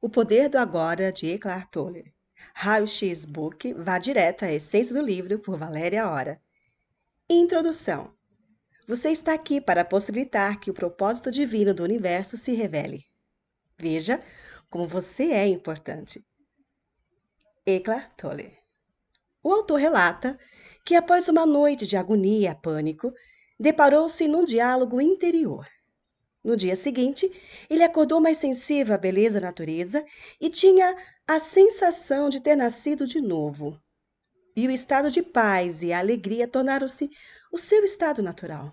O Poder do Agora, de Eckhart Tolle. Raio-X Book, vá direto à essência do livro, por Valéria Hora. Introdução. Você está aqui para possibilitar que o propósito divino do universo se revele. Veja como você é importante. Eckhart Tolle. O autor relata que após uma noite de agonia e pânico, deparou-se num diálogo interior. No dia seguinte, ele acordou mais sensível à beleza da natureza e tinha a sensação de ter nascido de novo. E o estado de paz e alegria tornaram-se o seu estado natural.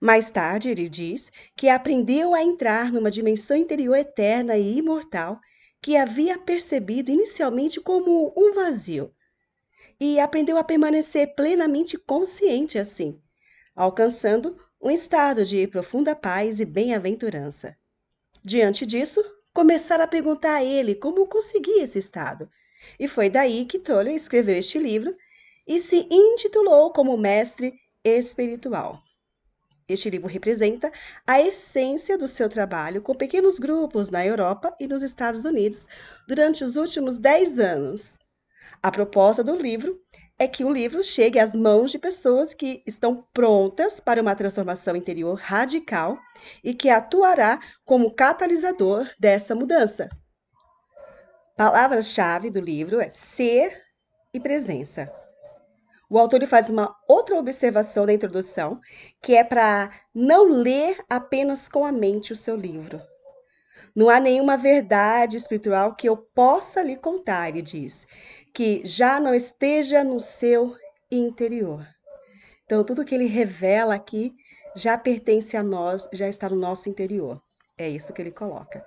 Mais tarde, ele diz que aprendeu a entrar numa dimensão interior eterna e imortal que havia percebido inicialmente como um vazio, e aprendeu a permanecer plenamente consciente assim, alcançando um estado de profunda paz e bem-aventurança. Diante disso, começaram a perguntar a ele como conseguia esse estado. E foi daí que Tolle escreveu este livro e se intitulou como mestre espiritual. Este livro representa a essência do seu trabalho com pequenos grupos na Europa e nos Estados Unidos durante os últimos 10 anos. A proposta do livro é que o livro chegue às mãos de pessoas que estão prontas para uma transformação interior radical e que atuará como catalisador dessa mudança. Palavra-chave do livro é ser e presença. O autor faz uma outra observação na introdução, que é para não ler apenas com a mente o seu livro. Não há nenhuma verdade espiritual que eu possa lhe contar, ele diz que já não esteja no seu interior. Então, tudo que ele revela aqui já pertence a nós, já está no nosso interior. É isso que ele coloca.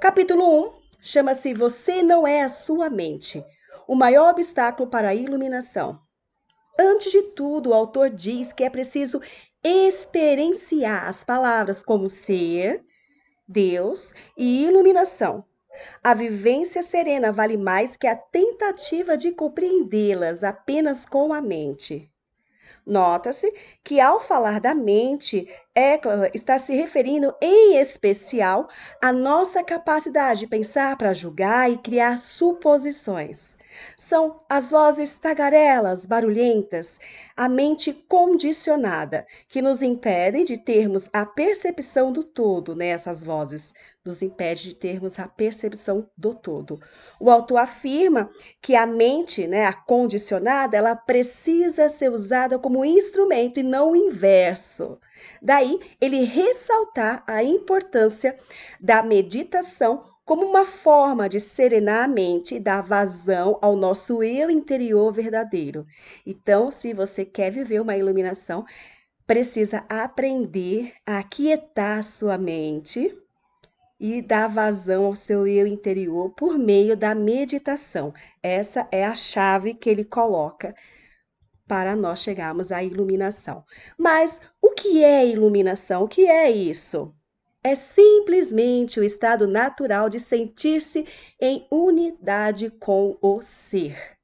Capítulo 1 chama-se Você não é a sua mente o maior obstáculo para a iluminação. Antes de tudo, o autor diz que é preciso experienciar as palavras como ser, Deus e iluminação a vivência serena vale mais que a tentativa de compreendê-las apenas com a mente. Nota-se que, ao falar da mente, Eckler está se referindo em especial à nossa capacidade de pensar para julgar e criar suposições. São as vozes tagarelas, barulhentas, a mente condicionada, que nos impedem de termos a percepção do todo nessas né, vozes, nos impede de termos a percepção do todo. O autor afirma que a mente, né, a condicionada, ela precisa ser usada como instrumento e não o inverso. Daí, ele ressaltar a importância da meditação como uma forma de serenar a mente e dar vazão ao nosso eu interior verdadeiro. Então, se você quer viver uma iluminação, precisa aprender a aquietar sua mente e dar vazão ao seu eu interior por meio da meditação. Essa é a chave que ele coloca para nós chegarmos à iluminação. Mas o que é iluminação? O que é isso? É simplesmente o estado natural de sentir-se em unidade com o ser.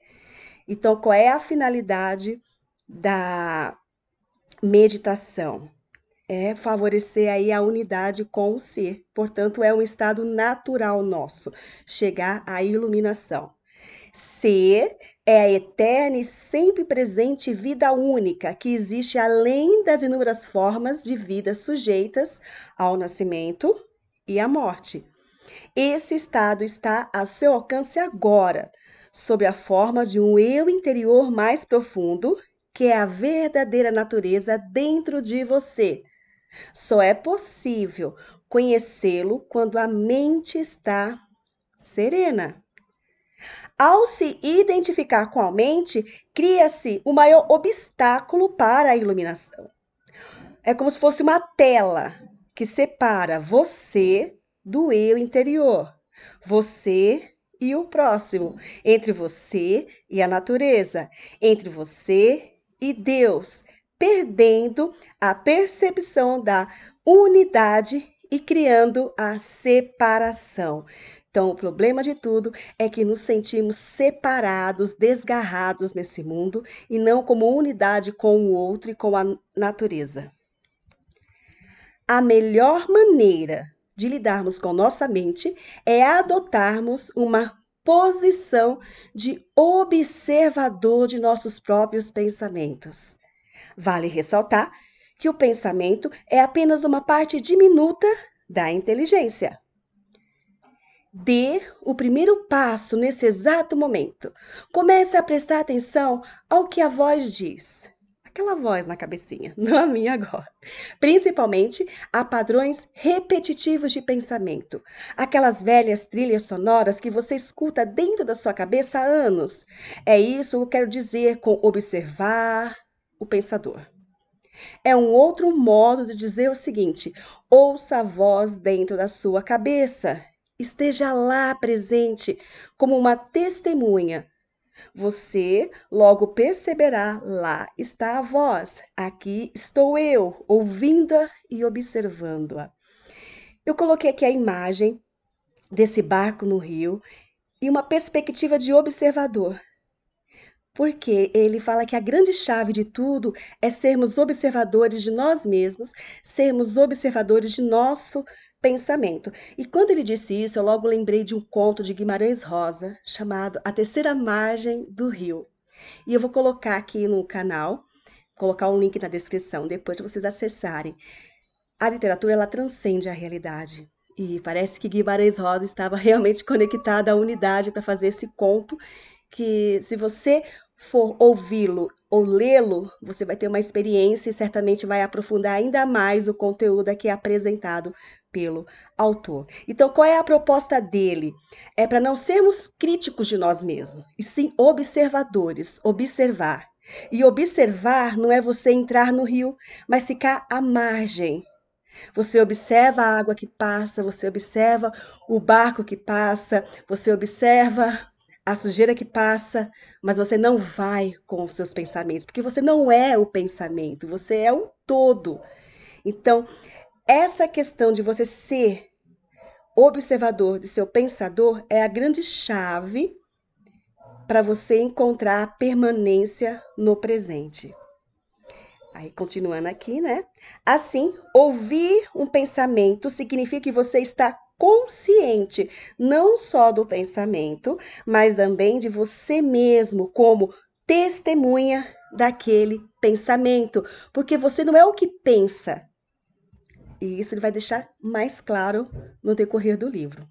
Então, qual é a finalidade da meditação? É favorecer aí a unidade com o ser. Portanto, é um estado natural nosso chegar à iluminação. Ser é a eterna e sempre presente vida única que existe além das inúmeras formas de vida sujeitas ao nascimento e à morte. Esse estado está a seu alcance agora, sob a forma de um eu interior mais profundo, que é a verdadeira natureza dentro de você só é possível conhecê-lo quando a mente está serena. Ao se identificar com a mente, cria-se o maior obstáculo para a iluminação. É como se fosse uma tela que separa você do eu interior, você e o próximo, entre você e a natureza, entre você e Deus, perdendo a percepção da unidade e criando a separação. Então, o problema de tudo é que nos sentimos separados, desgarrados nesse mundo e não como unidade com o outro e com a natureza. A melhor maneira de lidarmos com nossa mente é adotarmos uma posição de observador de nossos próprios pensamentos. Vale ressaltar que o pensamento é apenas uma parte diminuta da inteligência. Dê o primeiro passo nesse exato momento. Comece a prestar atenção ao que a voz diz aquela voz na cabecinha, não a minha agora. Principalmente a padrões repetitivos de pensamento, aquelas velhas trilhas sonoras que você escuta dentro da sua cabeça há anos. É isso que eu quero dizer com observar o pensador. É um outro modo de dizer o seguinte: ouça a voz dentro da sua cabeça. Esteja lá presente como uma testemunha você logo perceberá: lá está a voz, aqui estou eu, ouvindo-a e observando-a. Eu coloquei aqui a imagem desse barco no rio e uma perspectiva de observador. Porque ele fala que a grande chave de tudo é sermos observadores de nós mesmos, sermos observadores de nosso pensamento. E quando ele disse isso, eu logo lembrei de um conto de Guimarães Rosa chamado A Terceira Margem do Rio. E eu vou colocar aqui no canal, colocar um link na descrição depois para vocês acessarem. A literatura ela transcende a realidade. E parece que Guimarães Rosa estava realmente conectado à unidade para fazer esse conto que se você for ouvi-lo ou lê-lo, você vai ter uma experiência e certamente vai aprofundar ainda mais o conteúdo aqui apresentado pelo autor. Então, qual é a proposta dele? É para não sermos críticos de nós mesmos, e sim observadores, observar. E observar não é você entrar no rio, mas ficar à margem. Você observa a água que passa, você observa o barco que passa, você observa a sujeira que passa, mas você não vai com os seus pensamentos, porque você não é o pensamento, você é o todo. Então, essa questão de você ser observador de seu pensador é a grande chave para você encontrar a permanência no presente. Aí, continuando aqui, né? Assim, ouvir um pensamento significa que você está consciente não só do pensamento, mas também de você mesmo como testemunha daquele pensamento, porque você não é o que pensa, e isso ele vai deixar mais claro no decorrer do livro.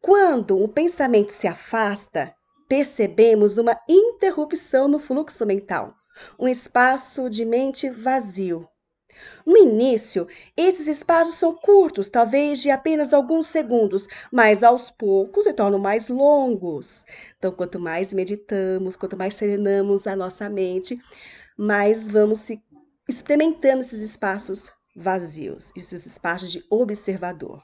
Quando o pensamento se afasta, percebemos uma interrupção no fluxo mental, um espaço de mente vazio. No início, esses espaços são curtos, talvez de apenas alguns segundos, mas aos poucos se tornam mais longos. Então, quanto mais meditamos, quanto mais serenamos a nossa mente, mais vamos se experimentando esses espaços vazios, esses espaços de observador.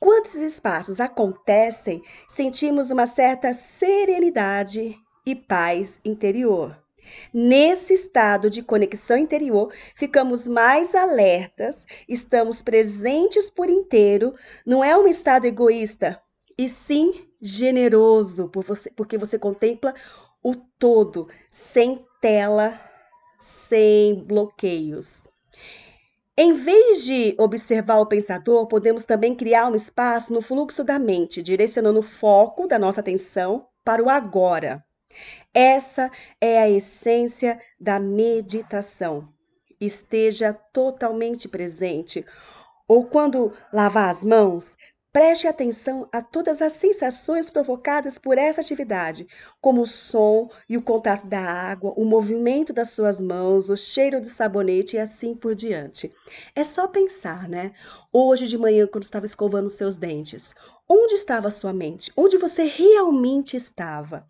Quando esses espaços acontecem, sentimos uma certa serenidade e paz interior. Nesse estado de conexão interior, ficamos mais alertas, estamos presentes por inteiro, não é um estado egoísta, e sim generoso, por você, porque você contempla o todo, sem tela, sem bloqueios. Em vez de observar o pensador, podemos também criar um espaço no fluxo da mente, direcionando o foco da nossa atenção para o agora. Essa é a essência da meditação. Esteja totalmente presente. Ou quando lavar as mãos, Preste atenção a todas as sensações provocadas por essa atividade, como o som e o contato da água, o movimento das suas mãos, o cheiro do sabonete e assim por diante. É só pensar, né? Hoje de manhã, quando estava escovando seus dentes, onde estava a sua mente? Onde você realmente estava?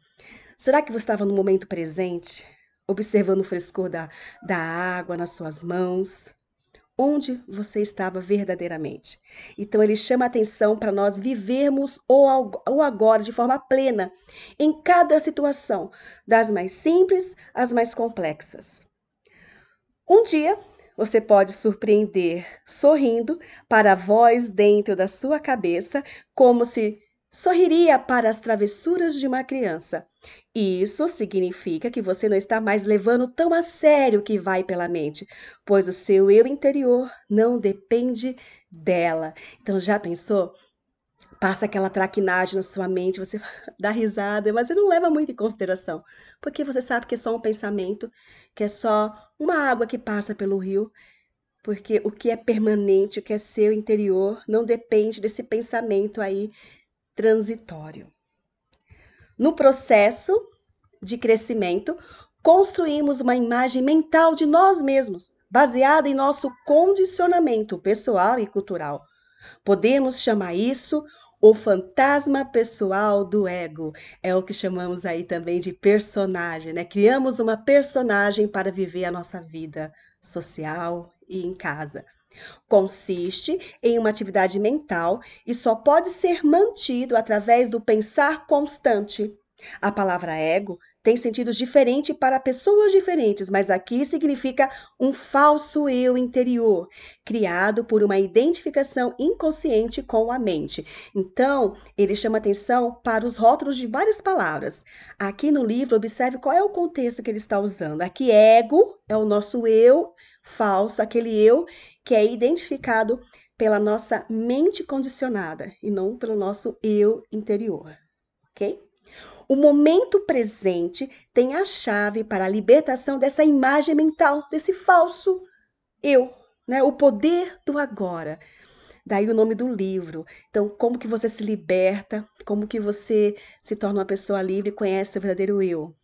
Será que você estava no momento presente, observando o frescor da, da água nas suas mãos? onde você estava verdadeiramente. Então ele chama atenção para nós vivermos o agora de forma plena em cada situação, das mais simples às mais complexas. Um dia você pode surpreender sorrindo para a voz dentro da sua cabeça, como se sorriria para as travessuras de uma criança. Isso significa que você não está mais levando tão a sério o que vai pela mente, pois o seu eu interior não depende dela. Então já pensou? Passa aquela traquinagem na sua mente, você dá risada, mas você não leva muito em consideração, porque você sabe que é só um pensamento, que é só uma água que passa pelo rio, porque o que é permanente, o que é seu interior, não depende desse pensamento aí transitório. No processo de crescimento, construímos uma imagem mental de nós mesmos, baseada em nosso condicionamento pessoal e cultural. Podemos chamar isso o fantasma pessoal do ego. É o que chamamos aí também de personagem, né? Criamos uma personagem para viver a nossa vida social e em casa. Consiste em uma atividade mental e só pode ser mantido através do pensar constante. A palavra ego tem sentidos diferentes para pessoas diferentes, mas aqui significa um falso eu interior, criado por uma identificação inconsciente com a mente. Então, ele chama atenção para os rótulos de várias palavras. Aqui no livro, observe qual é o contexto que ele está usando. Aqui, ego é o nosso eu falso, aquele eu que é identificado pela nossa mente condicionada e não pelo nosso eu interior, ok? O momento presente tem a chave para a libertação dessa imagem mental, desse falso eu, né? O poder do agora. Daí o nome do livro. Então, como que você se liberta? Como que você se torna uma pessoa livre e conhece o verdadeiro eu?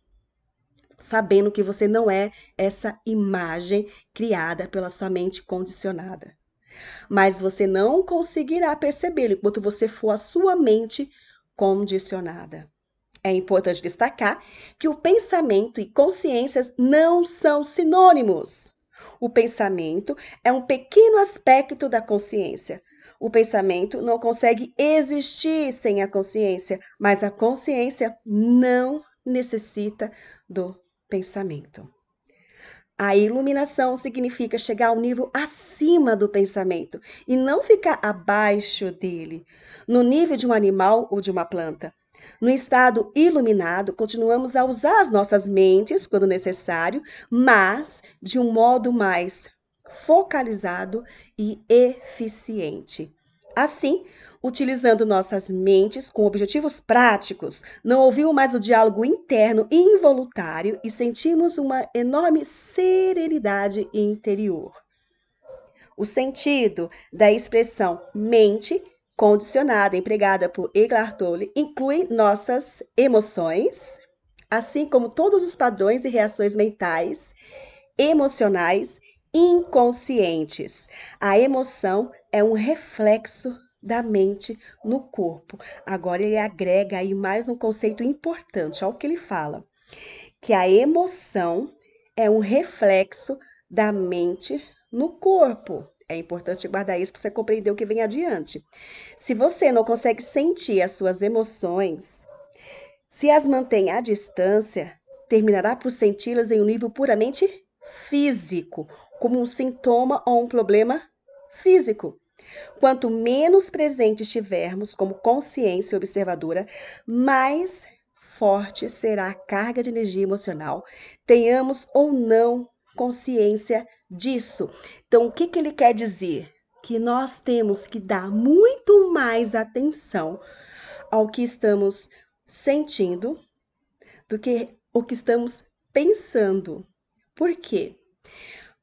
Sabendo que você não é essa imagem criada pela sua mente condicionada. Mas você não conseguirá percebê-lo enquanto você for a sua mente condicionada. É importante destacar que o pensamento e consciências não são sinônimos. O pensamento é um pequeno aspecto da consciência. O pensamento não consegue existir sem a consciência, mas a consciência não necessita do pensamento. A iluminação significa chegar ao nível acima do pensamento e não ficar abaixo dele, no nível de um animal ou de uma planta. No estado iluminado, continuamos a usar as nossas mentes quando necessário, mas de um modo mais focalizado e eficiente. Assim, utilizando nossas mentes com objetivos práticos, não ouvimos mais o diálogo interno involuntário e sentimos uma enorme serenidade interior. O sentido da expressão mente condicionada, empregada por Eglar Tolle, inclui nossas emoções, assim como todos os padrões e reações mentais, emocionais, inconscientes. A emoção é um reflexo da mente no corpo. Agora ele agrega aí mais um conceito importante ao que ele fala, que a emoção é um reflexo da mente no corpo. É importante guardar isso para você compreender o que vem adiante. Se você não consegue sentir as suas emoções, se as mantém à distância, terminará por senti-las em um nível puramente físico, como um sintoma ou um problema físico. Quanto menos presente estivermos como consciência observadora, mais forte será a carga de energia emocional, tenhamos ou não consciência disso. Então, o que, que ele quer dizer? Que nós temos que dar muito mais atenção ao que estamos sentindo do que o que estamos pensando. Por quê?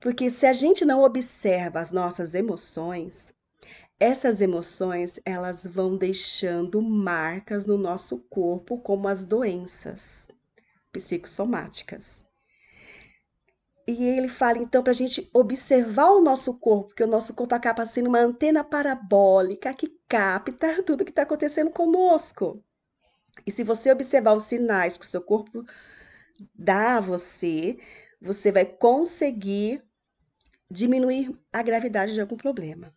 Porque se a gente não observa as nossas emoções, essas emoções, elas vão deixando marcas no nosso corpo, como as doenças psicossomáticas. E ele fala então para a gente observar o nosso corpo, que o nosso corpo acaba sendo uma antena parabólica que capta tudo que está acontecendo conosco. E se você observar os sinais que o seu corpo dá a você, você vai conseguir diminuir a gravidade de algum problema.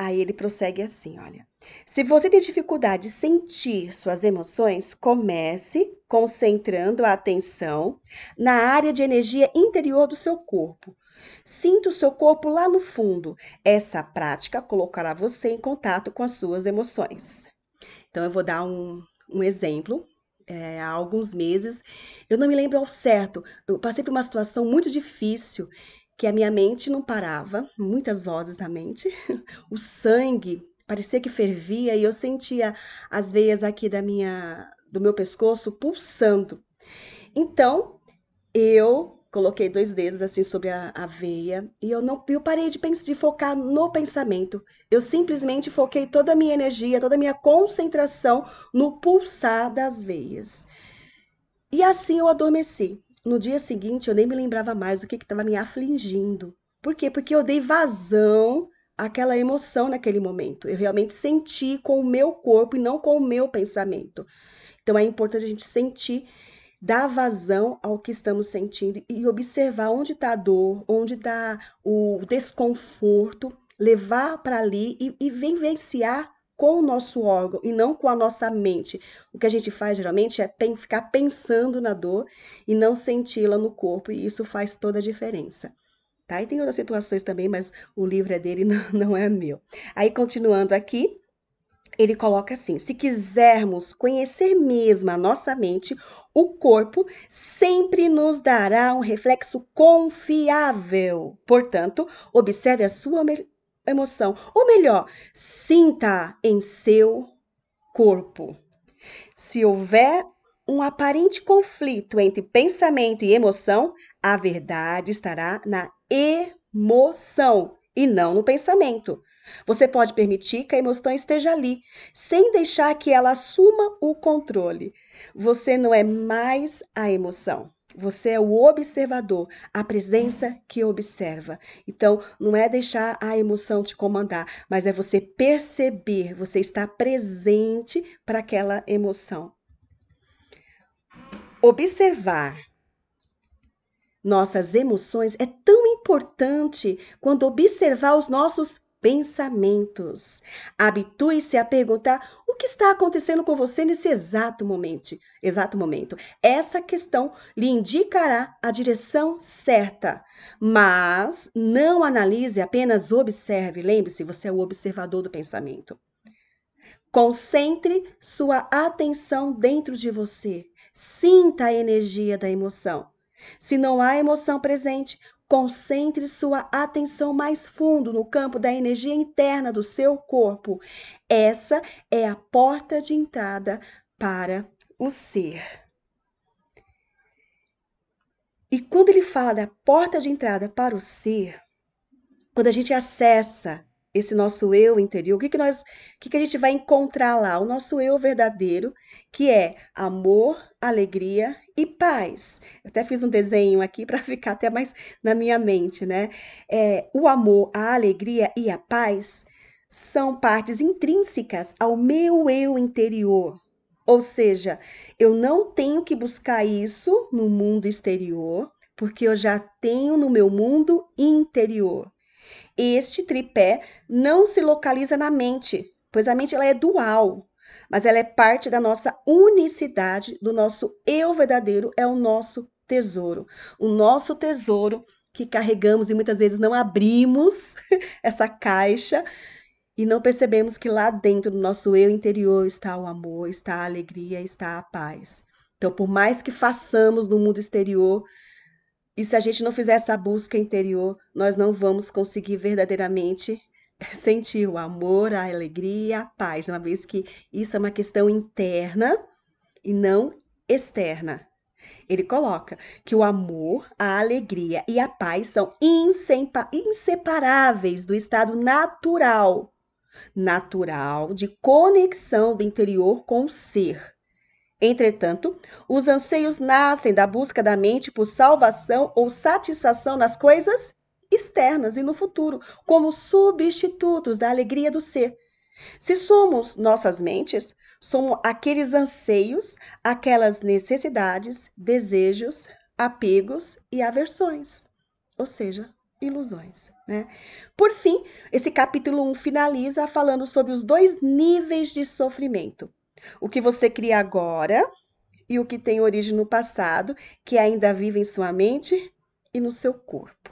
Aí ele prossegue assim: olha. Se você tem dificuldade de sentir suas emoções, comece concentrando a atenção na área de energia interior do seu corpo. Sinta o seu corpo lá no fundo. Essa prática colocará você em contato com as suas emoções. Então, eu vou dar um, um exemplo. É, há alguns meses, eu não me lembro ao certo, eu passei por uma situação muito difícil que a minha mente não parava, muitas vozes na mente, o sangue parecia que fervia e eu sentia as veias aqui da minha do meu pescoço pulsando. Então, eu coloquei dois dedos assim sobre a, a veia e eu não eu parei de, pensar, de focar no pensamento. Eu simplesmente foquei toda a minha energia, toda a minha concentração no pulsar das veias. E assim eu adormeci. No dia seguinte eu nem me lembrava mais do que estava me afligindo. Por quê? Porque eu dei vazão àquela emoção naquele momento. Eu realmente senti com o meu corpo e não com o meu pensamento. Então é importante a gente sentir dar vazão ao que estamos sentindo e observar onde está a dor, onde está o desconforto, levar para ali e, e vivenciar com o nosso órgão e não com a nossa mente. O que a gente faz geralmente é ficar pensando na dor e não senti-la no corpo, e isso faz toda a diferença. Tá? E tem outras situações também, mas o livro é dele, não, não é meu. Aí, continuando aqui, ele coloca assim: se quisermos conhecer mesmo a nossa mente, o corpo sempre nos dará um reflexo confiável. Portanto, observe a sua emoção, ou melhor, sinta em seu corpo. Se houver um aparente conflito entre pensamento e emoção, a verdade estará na emoção e não no pensamento. Você pode permitir que a emoção esteja ali, sem deixar que ela assuma o controle. Você não é mais a emoção. Você é o observador, a presença que observa. Então, não é deixar a emoção te comandar, mas é você perceber, você estar presente para aquela emoção. Observar nossas emoções é tão importante quanto observar os nossos pensamentos. Habitue-se a perguntar o que está acontecendo com você nesse exato momento. Exato momento. Essa questão lhe indicará a direção certa. Mas não analise, apenas observe. Lembre-se, você é o observador do pensamento. Concentre sua atenção dentro de você. Sinta a energia da emoção. Se não há emoção presente, Concentre sua atenção mais fundo no campo da energia interna do seu corpo. Essa é a porta de entrada para o ser. E quando ele fala da porta de entrada para o ser, quando a gente acessa esse nosso eu interior, o que, que nós, o que, que a gente vai encontrar lá? O nosso eu verdadeiro, que é amor, alegria e paz. Eu até fiz um desenho aqui para ficar até mais na minha mente, né? É, o amor, a alegria e a paz são partes intrínsecas ao meu eu interior. Ou seja, eu não tenho que buscar isso no mundo exterior, porque eu já tenho no meu mundo interior. Este tripé não se localiza na mente, pois a mente ela é dual, mas ela é parte da nossa unicidade, do nosso eu verdadeiro, é o nosso tesouro. O nosso tesouro que carregamos e muitas vezes não abrimos essa caixa e não percebemos que lá dentro do nosso eu interior está o amor, está a alegria, está a paz. Então, por mais que façamos no mundo exterior, e se a gente não fizer essa busca interior, nós não vamos conseguir verdadeiramente sentir o amor, a alegria, a paz, uma vez que isso é uma questão interna e não externa. Ele coloca que o amor, a alegria e a paz são inseparáveis do estado natural, natural de conexão do interior com o ser. Entretanto, os anseios nascem da busca da mente por salvação ou satisfação nas coisas externas e no futuro, como substitutos da alegria do ser. Se somos nossas mentes, somos aqueles anseios, aquelas necessidades, desejos, apegos e aversões, ou seja, ilusões. Né? Por fim, esse capítulo 1 finaliza falando sobre os dois níveis de sofrimento o que você cria agora e o que tem origem no passado, que ainda vive em sua mente e no seu corpo.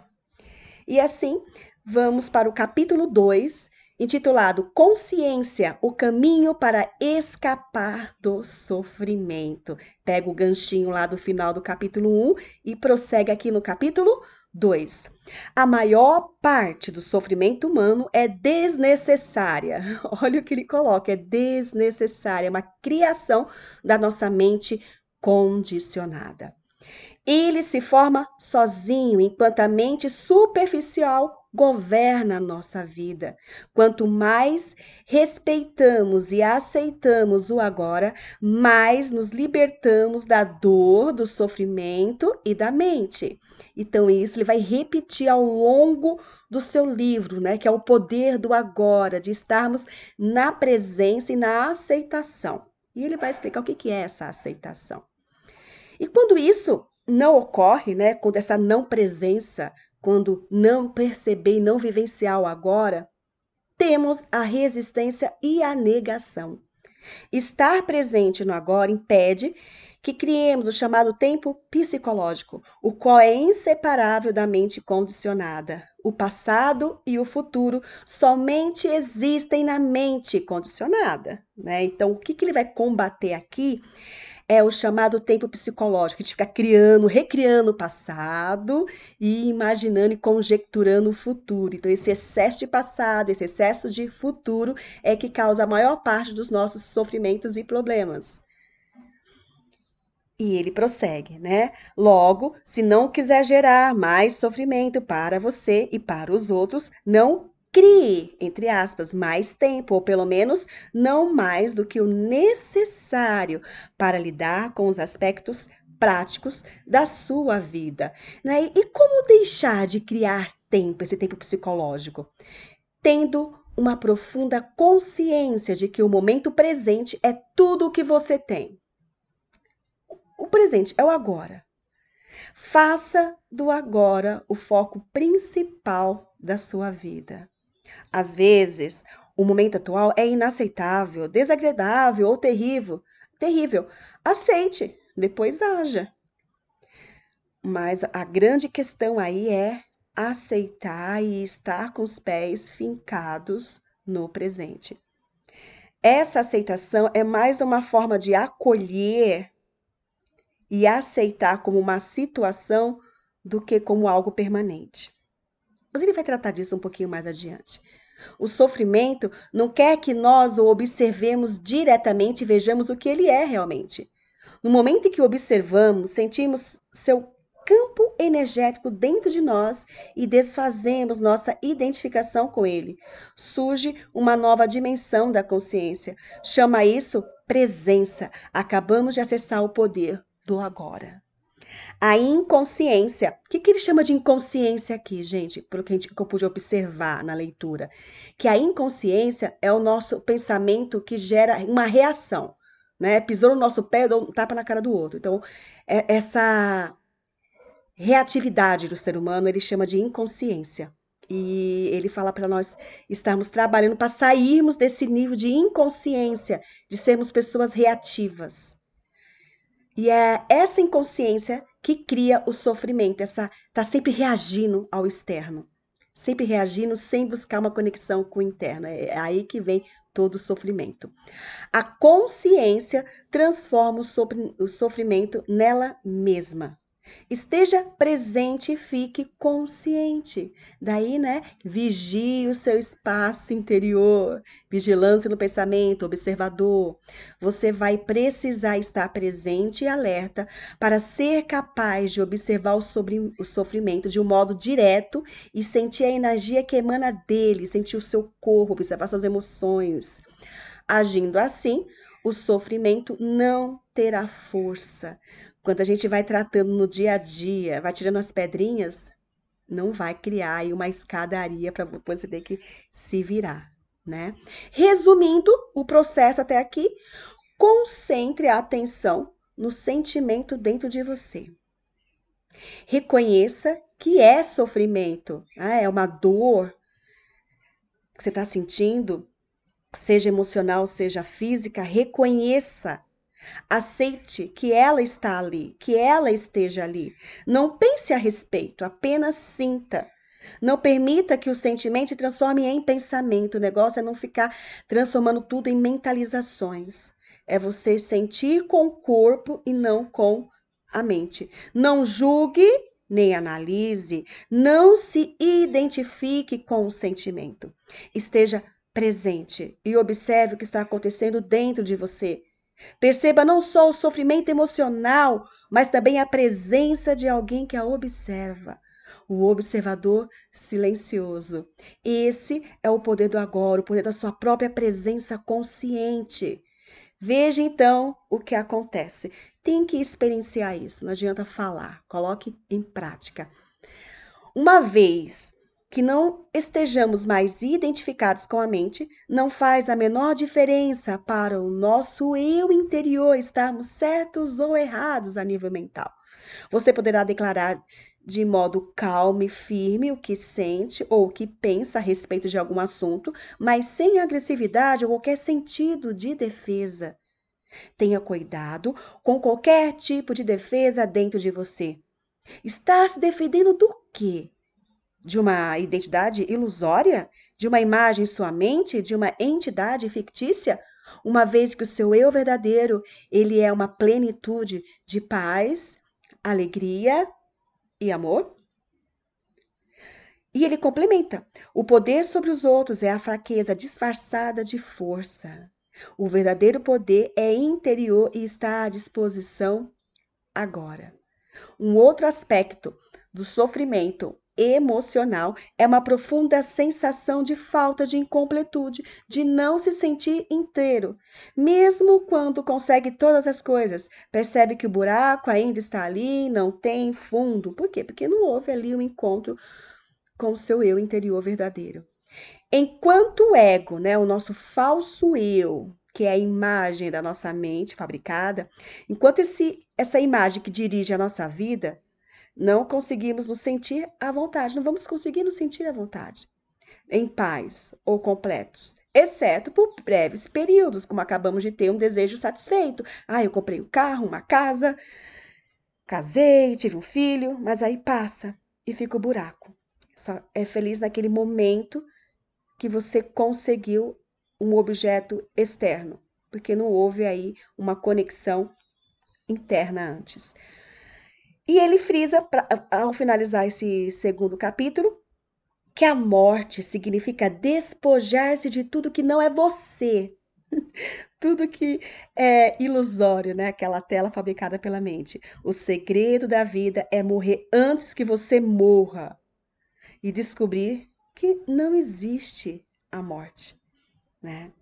E assim, vamos para o capítulo 2, intitulado Consciência, o caminho para escapar do sofrimento. Pega o ganchinho lá do final do capítulo 1 e prossegue aqui no capítulo 2. A maior parte do sofrimento humano é desnecessária. Olha o que ele coloca, é desnecessária, é uma criação da nossa mente condicionada. Ele se forma sozinho, enquanto a mente superficial governa a nossa vida. Quanto mais respeitamos e aceitamos o agora, mais nos libertamos da dor, do sofrimento e da mente. Então, isso ele vai repetir ao longo do seu livro, né? Que é o poder do agora, de estarmos na presença e na aceitação. E ele vai explicar o que é essa aceitação. E quando isso não ocorre, né, quando essa não presença, quando não perceber e não vivenciar o agora, temos a resistência e a negação. Estar presente no agora impede que criemos o chamado tempo psicológico, o qual é inseparável da mente condicionada. O passado e o futuro somente existem na mente condicionada. Né? Então, o que, que ele vai combater aqui é o chamado tempo psicológico, a gente fica criando, recriando o passado e imaginando e conjecturando o futuro. Então, esse excesso de passado, esse excesso de futuro é que causa a maior parte dos nossos sofrimentos e problemas. E ele prossegue, né? Logo, se não quiser gerar mais sofrimento para você e para os outros, não crie, entre aspas, mais tempo, ou pelo menos não mais do que o necessário para lidar com os aspectos práticos da sua vida. Né? E como deixar de criar tempo, esse tempo psicológico? Tendo uma profunda consciência de que o momento presente é tudo o que você tem. O presente é o agora. Faça do agora o foco principal da sua vida. Às vezes, o momento atual é inaceitável, desagradável ou terrível. Terrível. Aceite, depois haja. Mas a grande questão aí é aceitar e estar com os pés fincados no presente. Essa aceitação é mais uma forma de acolher e aceitar como uma situação do que como algo permanente. Mas ele vai tratar disso um pouquinho mais adiante. O sofrimento não quer que nós o observemos diretamente e vejamos o que ele é realmente. No momento em que observamos, sentimos seu campo energético dentro de nós e desfazemos nossa identificação com ele. Surge uma nova dimensão da consciência. Chama isso presença. Acabamos de acessar o poder do agora. A inconsciência. O que, que ele chama de inconsciência aqui, gente? Pelo que, gente, que eu pude observar na leitura. Que a inconsciência é o nosso pensamento que gera uma reação. Né? Pisou no nosso pé, dou um tapa na cara do outro. Então, é, essa reatividade do ser humano ele chama de inconsciência. E ele fala para nós estarmos trabalhando para sairmos desse nível de inconsciência, de sermos pessoas reativas. E é essa inconsciência que cria o sofrimento, essa tá sempre reagindo ao externo, sempre reagindo sem buscar uma conexão com o interno. É aí que vem todo o sofrimento. A consciência transforma o sofrimento nela mesma. Esteja presente e fique consciente. Daí, né? Vigie o seu espaço interior. Vigilância no pensamento, observador. Você vai precisar estar presente e alerta para ser capaz de observar o, sobre, o sofrimento de um modo direto e sentir a energia que emana dele, sentir o seu corpo, observar suas emoções. Agindo assim, o sofrimento não terá força quando a gente vai tratando no dia a dia, vai tirando as pedrinhas, não vai criar aí uma escadaria para você ter que se virar, né? Resumindo o processo até aqui, concentre a atenção no sentimento dentro de você. Reconheça que é sofrimento, né? é uma dor que você está sentindo, seja emocional, seja física. Reconheça Aceite que ela está ali, que ela esteja ali. Não pense a respeito, apenas sinta. Não permita que o sentimento se transforme em pensamento. O negócio é não ficar transformando tudo em mentalizações. É você sentir com o corpo e não com a mente. Não julgue nem analise, não se identifique com o sentimento. Esteja presente e observe o que está acontecendo dentro de você. Perceba não só o sofrimento emocional, mas também a presença de alguém que a observa. O observador silencioso. Esse é o poder do agora, o poder da sua própria presença consciente. Veja então o que acontece. Tem que experienciar isso, não adianta falar, coloque em prática. Uma vez que não estejamos mais identificados com a mente, não faz a menor diferença para o nosso eu interior estarmos certos ou errados a nível mental. Você poderá declarar de modo calmo e firme o que sente ou o que pensa a respeito de algum assunto, mas sem agressividade ou qualquer sentido de defesa. Tenha cuidado com qualquer tipo de defesa dentro de você. Está se defendendo do quê? De uma identidade ilusória? De uma imagem em sua mente? De uma entidade fictícia? Uma vez que o seu eu verdadeiro, ele é uma plenitude de paz, alegria e amor? E ele complementa: o poder sobre os outros é a fraqueza disfarçada de força. O verdadeiro poder é interior e está à disposição agora. Um outro aspecto do sofrimento emocional é uma profunda sensação de falta de incompletude, de não se sentir inteiro. Mesmo quando consegue todas as coisas, percebe que o buraco ainda está ali, não tem fundo. Por quê? Porque não houve ali um encontro com o seu eu interior verdadeiro. Enquanto o ego, né, o nosso falso eu, que é a imagem da nossa mente fabricada, enquanto esse, essa imagem que dirige a nossa vida, não conseguimos nos sentir à vontade, não vamos conseguir nos sentir à vontade, em paz ou completos, exceto por breves períodos, como acabamos de ter um desejo satisfeito. Ah, eu comprei um carro, uma casa, casei, tive um filho, mas aí passa e fica o buraco. Só é feliz naquele momento que você conseguiu um objeto externo, porque não houve aí uma conexão interna antes. E ele frisa, pra, ao finalizar esse segundo capítulo, que a morte significa despojar-se de tudo que não é você. tudo que é ilusório, né? Aquela tela fabricada pela mente. O segredo da vida é morrer antes que você morra e descobrir que não existe a morte, né?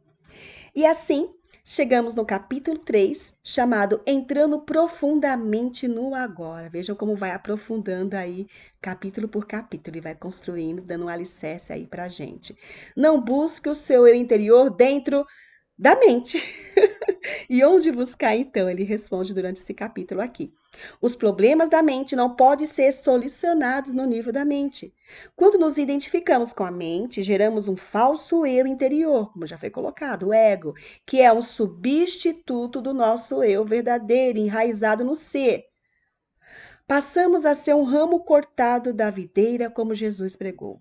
E assim, Chegamos no capítulo 3, chamado Entrando Profundamente no Agora. Vejam como vai aprofundando aí, capítulo por capítulo, e vai construindo, dando um alicerce aí pra gente. Não busque o seu eu interior dentro da mente. e onde buscar então? Ele responde durante esse capítulo aqui. Os problemas da mente não podem ser solucionados no nível da mente. Quando nos identificamos com a mente, geramos um falso eu interior, como já foi colocado, o ego, que é um substituto do nosso eu verdadeiro, enraizado no ser. Passamos a ser um ramo cortado da videira, como Jesus pregou.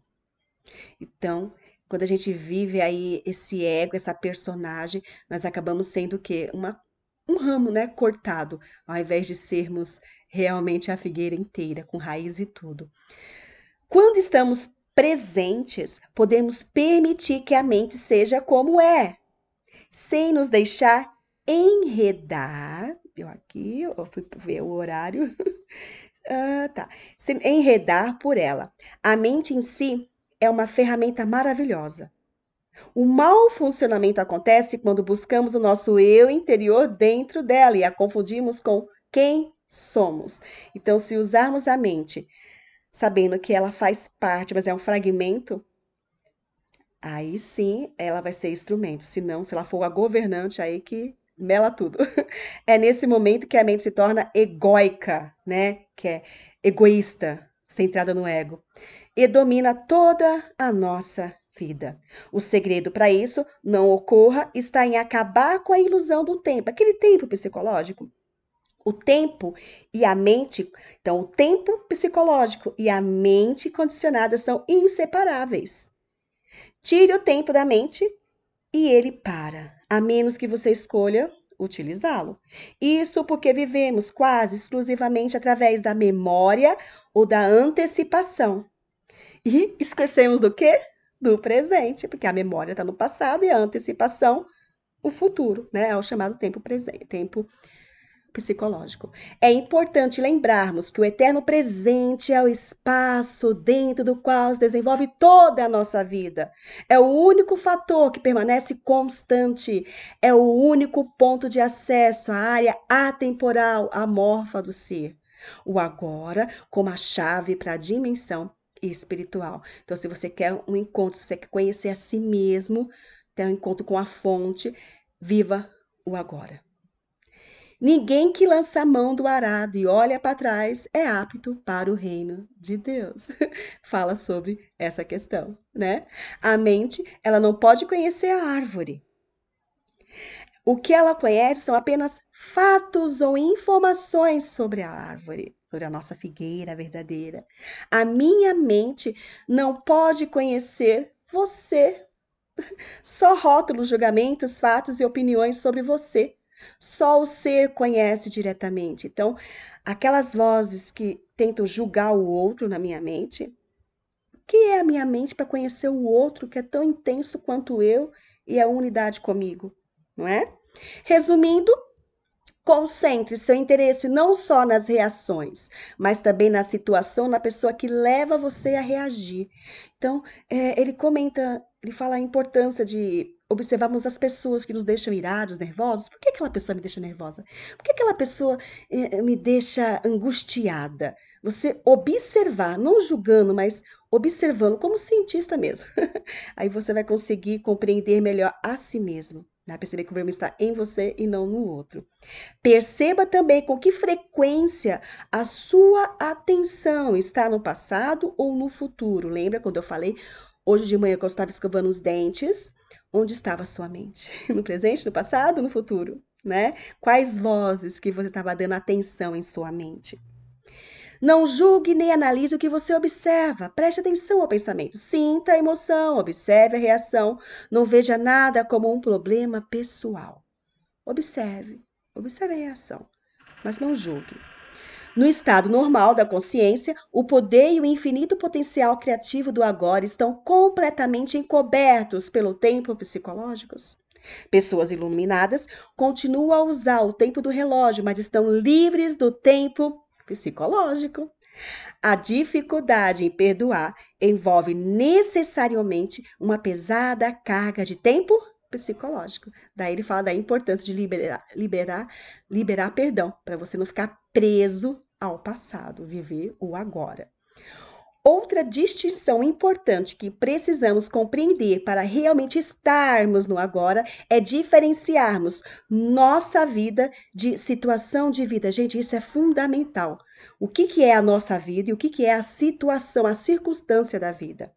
Então, quando a gente vive aí esse ego, essa personagem, nós acabamos sendo o quê? Uma, um ramo, né, cortado, ao invés de sermos realmente a figueira inteira, com raiz e tudo. Quando estamos presentes, podemos permitir que a mente seja como é, sem nos deixar enredar. Eu aqui, eu fui ver o horário. ah, tá. Se enredar por ela. A mente em si é uma ferramenta maravilhosa. O mau funcionamento acontece quando buscamos o nosso eu interior dentro dela e a confundimos com quem somos. Então, se usarmos a mente sabendo que ela faz parte, mas é um fragmento, aí sim ela vai ser instrumento. Se não, se ela for a governante, aí que mela tudo. É nesse momento que a mente se torna egóica, né? Que é egoísta, centrada no ego e domina toda a nossa vida. O segredo para isso não ocorra está em acabar com a ilusão do tempo, aquele tempo psicológico. O tempo e a mente, então o tempo psicológico e a mente condicionada são inseparáveis. Tire o tempo da mente e ele para, a menos que você escolha utilizá-lo. Isso porque vivemos quase exclusivamente através da memória ou da antecipação. E esquecemos do quê? Do presente, porque a memória está no passado e a antecipação o futuro, né? É o chamado tempo presente, tempo psicológico. É importante lembrarmos que o eterno presente é o espaço dentro do qual se desenvolve toda a nossa vida. É o único fator que permanece constante, é o único ponto de acesso à área atemporal, amorfa do ser. O agora como a chave para a dimensão espiritual. Então, se você quer um encontro, se você quer conhecer a si mesmo, ter um encontro com a fonte, viva o agora. Ninguém que lança a mão do arado e olha para trás é apto para o reino de Deus. Fala sobre essa questão, né? A mente, ela não pode conhecer a árvore. O que ela conhece são apenas fatos ou informações sobre a árvore, sobre a nossa figueira verdadeira. A minha mente não pode conhecer você. Só rótulos, julgamentos, fatos e opiniões sobre você. Só o ser conhece diretamente. Então, aquelas vozes que tentam julgar o outro na minha mente, que é a minha mente para conhecer o outro que é tão intenso quanto eu e é unidade comigo, não é? Resumindo, Concentre seu interesse não só nas reações, mas também na situação, na pessoa que leva você a reagir. Então, é, ele comenta, ele fala a importância de observarmos as pessoas que nos deixam irados, nervosos. Por que aquela pessoa me deixa nervosa? Por que aquela pessoa eh, me deixa angustiada? Você observar, não julgando, mas observando como cientista mesmo. Aí você vai conseguir compreender melhor a si mesmo. Perceber que o problema está em você e não no outro. Perceba também com que frequência a sua atenção está no passado ou no futuro. Lembra quando eu falei hoje de manhã, quando eu estava escovando os dentes? Onde estava a sua mente? No presente, no passado, no futuro, né? Quais vozes que você estava dando atenção em sua mente? Não julgue nem analise o que você observa. Preste atenção ao pensamento. Sinta a emoção, observe a reação. Não veja nada como um problema pessoal. Observe, observe a reação, mas não julgue. No estado normal da consciência, o poder e o infinito potencial criativo do agora estão completamente encobertos pelo tempo psicológicos. Pessoas iluminadas continuam a usar o tempo do relógio, mas estão livres do tempo psicológico. A dificuldade em perdoar envolve necessariamente uma pesada carga de tempo psicológico. Daí ele fala da importância de liberar, liberar, liberar perdão, para você não ficar preso ao passado, viver o agora. Outra distinção importante que precisamos compreender para realmente estarmos no agora é diferenciarmos nossa vida de situação de vida. Gente, isso é fundamental. O que, que é a nossa vida e o que, que é a situação, a circunstância da vida.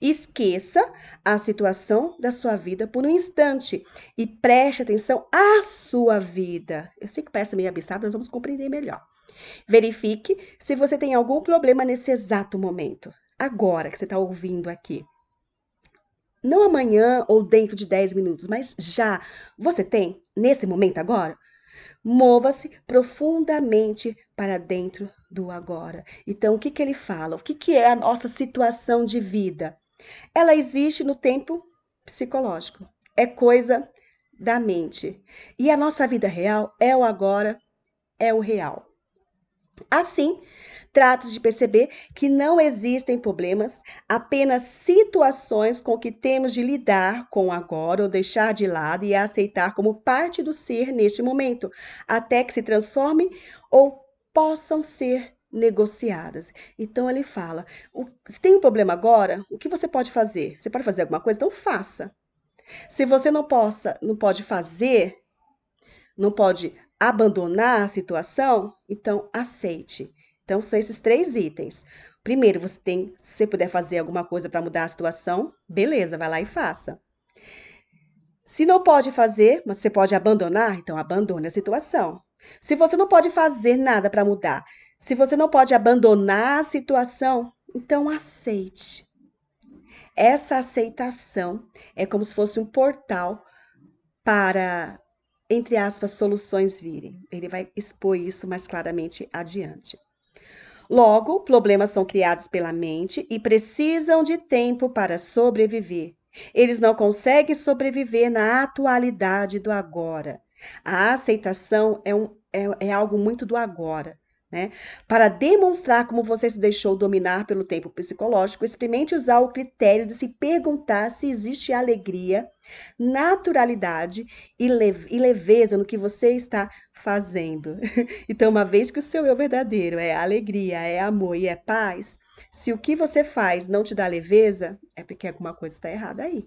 Esqueça a situação da sua vida por um instante e preste atenção à sua vida. Eu sei que parece meio abissado, nós vamos compreender melhor. Verifique se você tem algum problema nesse exato momento, agora que você está ouvindo aqui. Não amanhã ou dentro de 10 minutos, mas já. Você tem, nesse momento agora? Mova-se profundamente para dentro do agora. Então, o que, que ele fala? O que, que é a nossa situação de vida? Ela existe no tempo psicológico. É coisa da mente. E a nossa vida real é o agora, é o real. Assim, trata-se de perceber que não existem problemas, apenas situações com que temos de lidar com agora ou deixar de lado e aceitar como parte do ser neste momento, até que se transformem ou possam ser negociadas. Então ele fala: se tem um problema agora, o que você pode fazer? Você pode fazer alguma coisa? Então faça. Se você não possa, não pode fazer, não pode abandonar a situação, então aceite. Então, são esses três itens. Primeiro, você tem, se você puder fazer alguma coisa para mudar a situação, beleza, vai lá e faça. Se não pode fazer, mas você pode abandonar, então abandone a situação. Se você não pode fazer nada para mudar, se você não pode abandonar a situação, então aceite. Essa aceitação é como se fosse um portal para, entre aspas, soluções virem. Ele vai expor isso mais claramente adiante. Logo, problemas são criados pela mente e precisam de tempo para sobreviver. Eles não conseguem sobreviver na atualidade do agora. A aceitação é, um, é, é algo muito do agora. Né? Para demonstrar como você se deixou dominar pelo tempo psicológico, experimente usar o critério de se perguntar se existe alegria, naturalidade e, e leveza no que você está fazendo. então, uma vez que o seu eu verdadeiro é alegria, é amor e é paz, se o que você faz não te dá leveza, é porque alguma coisa está errada aí.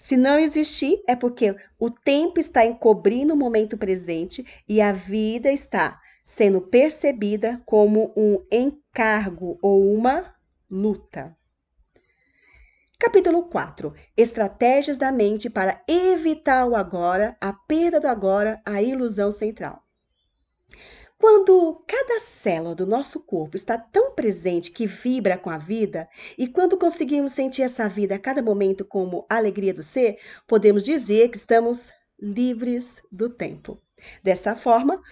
Se não existir, é porque o tempo está encobrindo o momento presente e a vida está sendo percebida como um encargo ou uma luta. Capítulo 4: Estratégias da mente para evitar o agora, a perda do agora, a ilusão central. Quando cada célula do nosso corpo está tão presente que vibra com a vida, e quando conseguimos sentir essa vida a cada momento como alegria do ser, podemos dizer que estamos livres do tempo. Dessa forma,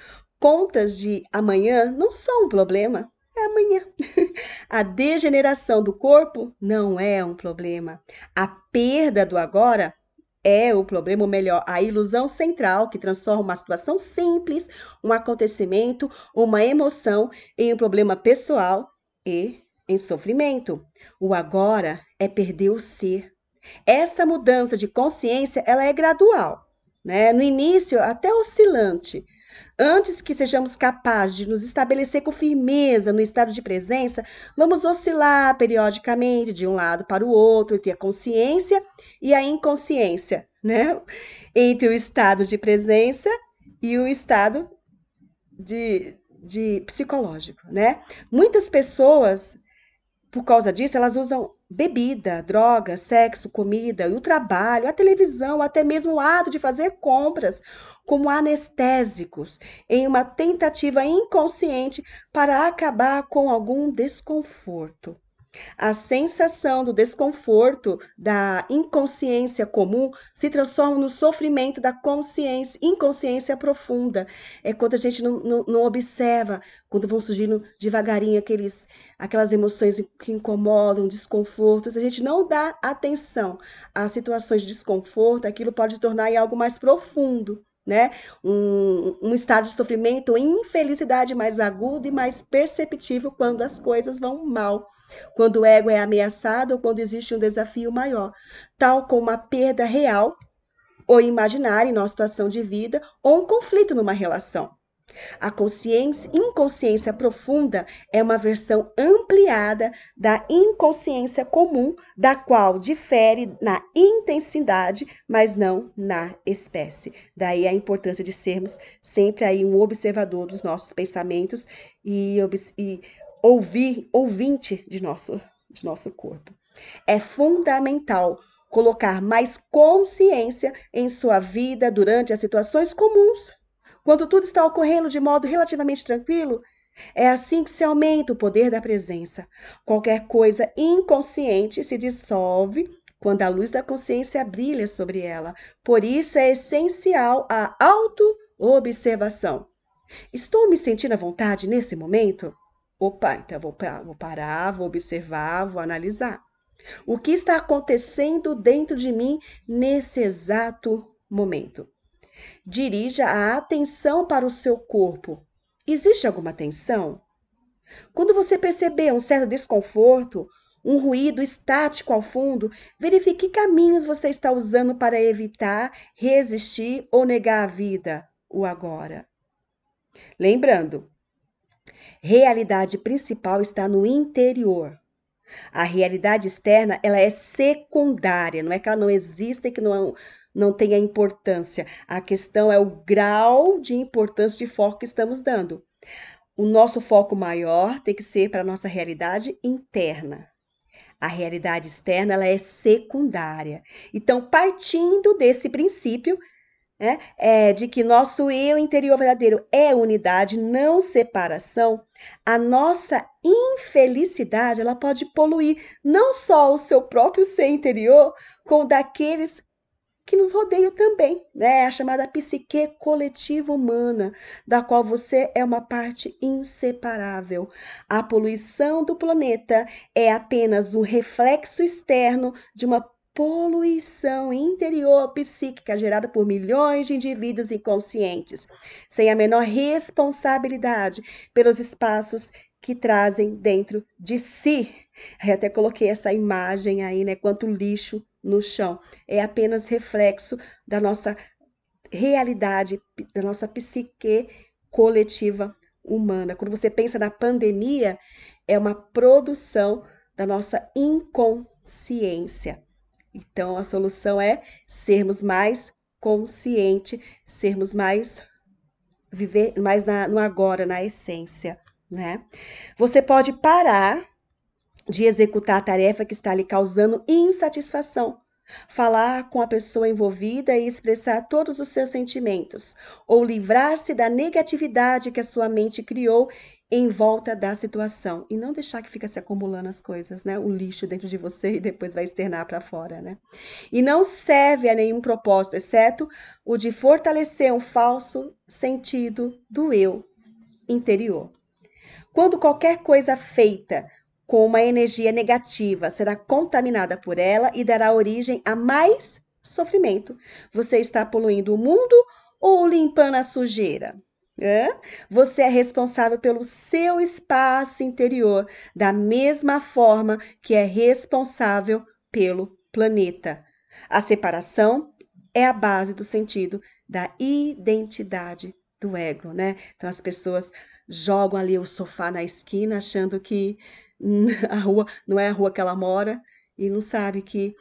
contas de amanhã não são um problema, é amanhã. A degeneração do corpo não é um problema. A perda do agora é o problema, ou melhor, a ilusão central que transforma uma situação simples, um acontecimento, uma emoção em um problema pessoal e em sofrimento. O agora é perder o ser. Essa mudança de consciência, ela é gradual, né? No início, até oscilante, Antes que sejamos capazes de nos estabelecer com firmeza no estado de presença, vamos oscilar periodicamente de um lado para o outro, entre a consciência e a inconsciência, né? Entre o estado de presença e o estado de, de psicológico, né? Muitas pessoas, por causa disso, elas usam bebida, droga, sexo, comida, o trabalho, a televisão, até mesmo o ato de fazer compras como anestésicos em uma tentativa inconsciente para acabar com algum desconforto. A sensação do desconforto da inconsciência comum se transforma no sofrimento da consciência, inconsciência profunda. É quando a gente não, não, não observa, quando vão surgindo devagarinho aqueles, aquelas emoções que incomodam, desconfortos, a gente não dá atenção às situações de desconforto, aquilo pode se tornar em algo mais profundo né? Um, um estado de sofrimento infelicidade mais agudo e mais perceptível quando as coisas vão mal, quando o ego é ameaçado ou quando existe um desafio maior, tal como uma perda real ou imaginária em nossa situação de vida ou um conflito numa relação. A consciência, inconsciência profunda é uma versão ampliada da inconsciência comum, da qual difere na intensidade, mas não na espécie. Daí a importância de sermos sempre aí um observador dos nossos pensamentos e, e ouvir, ouvinte de nosso, de nosso corpo. É fundamental colocar mais consciência em sua vida durante as situações comuns quando tudo está ocorrendo de modo relativamente tranquilo, é assim que se aumenta o poder da presença. Qualquer coisa inconsciente se dissolve quando a luz da consciência brilha sobre ela. Por isso é essencial a auto-observação. Estou me sentindo à vontade nesse momento? Opa, então vou, vou parar, vou observar, vou analisar. O que está acontecendo dentro de mim nesse exato momento? Dirija a atenção para o seu corpo. Existe alguma tensão? Quando você perceber um certo desconforto, um ruído estático ao fundo, verifique que caminhos você está usando para evitar, resistir ou negar a vida, o agora. Lembrando, realidade principal está no interior. A realidade externa, ela é secundária, não é que ela não existe e que não, não tenha importância. A questão é o grau de importância de foco que estamos dando. O nosso foco maior tem que ser para a nossa realidade interna. A realidade externa ela é secundária. Então, partindo desse princípio, né, é, de que nosso eu interior verdadeiro é unidade, não separação, a nossa infelicidade ela pode poluir não só o seu próprio ser interior, como daqueles que nos rodeiam também, né? A chamada psique coletiva humana, da qual você é uma parte inseparável. A poluição do planeta é apenas um reflexo externo de uma poluição interior psíquica gerada por milhões de indivíduos inconscientes, sem a menor responsabilidade pelos espaços que trazem dentro de si. Aí até coloquei essa imagem aí, né? Quanto lixo no chão. É apenas reflexo da nossa realidade, da nossa psique coletiva humana. Quando você pensa na pandemia, é uma produção da nossa inconsciência. Então, a solução é sermos mais conscientes, sermos mais viver mais na, no agora, na essência, né? Você pode parar de executar a tarefa que está lhe causando insatisfação. Falar com a pessoa envolvida e expressar todos os seus sentimentos, ou livrar-se da negatividade que a sua mente criou em volta da situação e não deixar que fica se acumulando as coisas, né? O lixo dentro de você e depois vai externar para fora, né? E não serve a nenhum propósito, exceto o de fortalecer um falso sentido do eu interior. Quando qualquer coisa feita com uma energia negativa será contaminada por ela e dará origem a mais sofrimento. Você está poluindo o mundo ou limpando a sujeira? É? Você é responsável pelo seu espaço interior, da mesma forma que é responsável pelo planeta. A separação é a base do sentido da identidade do ego, né? Então as pessoas jogam ali o sofá na esquina achando que a rua não é a rua que ela mora e não sabe que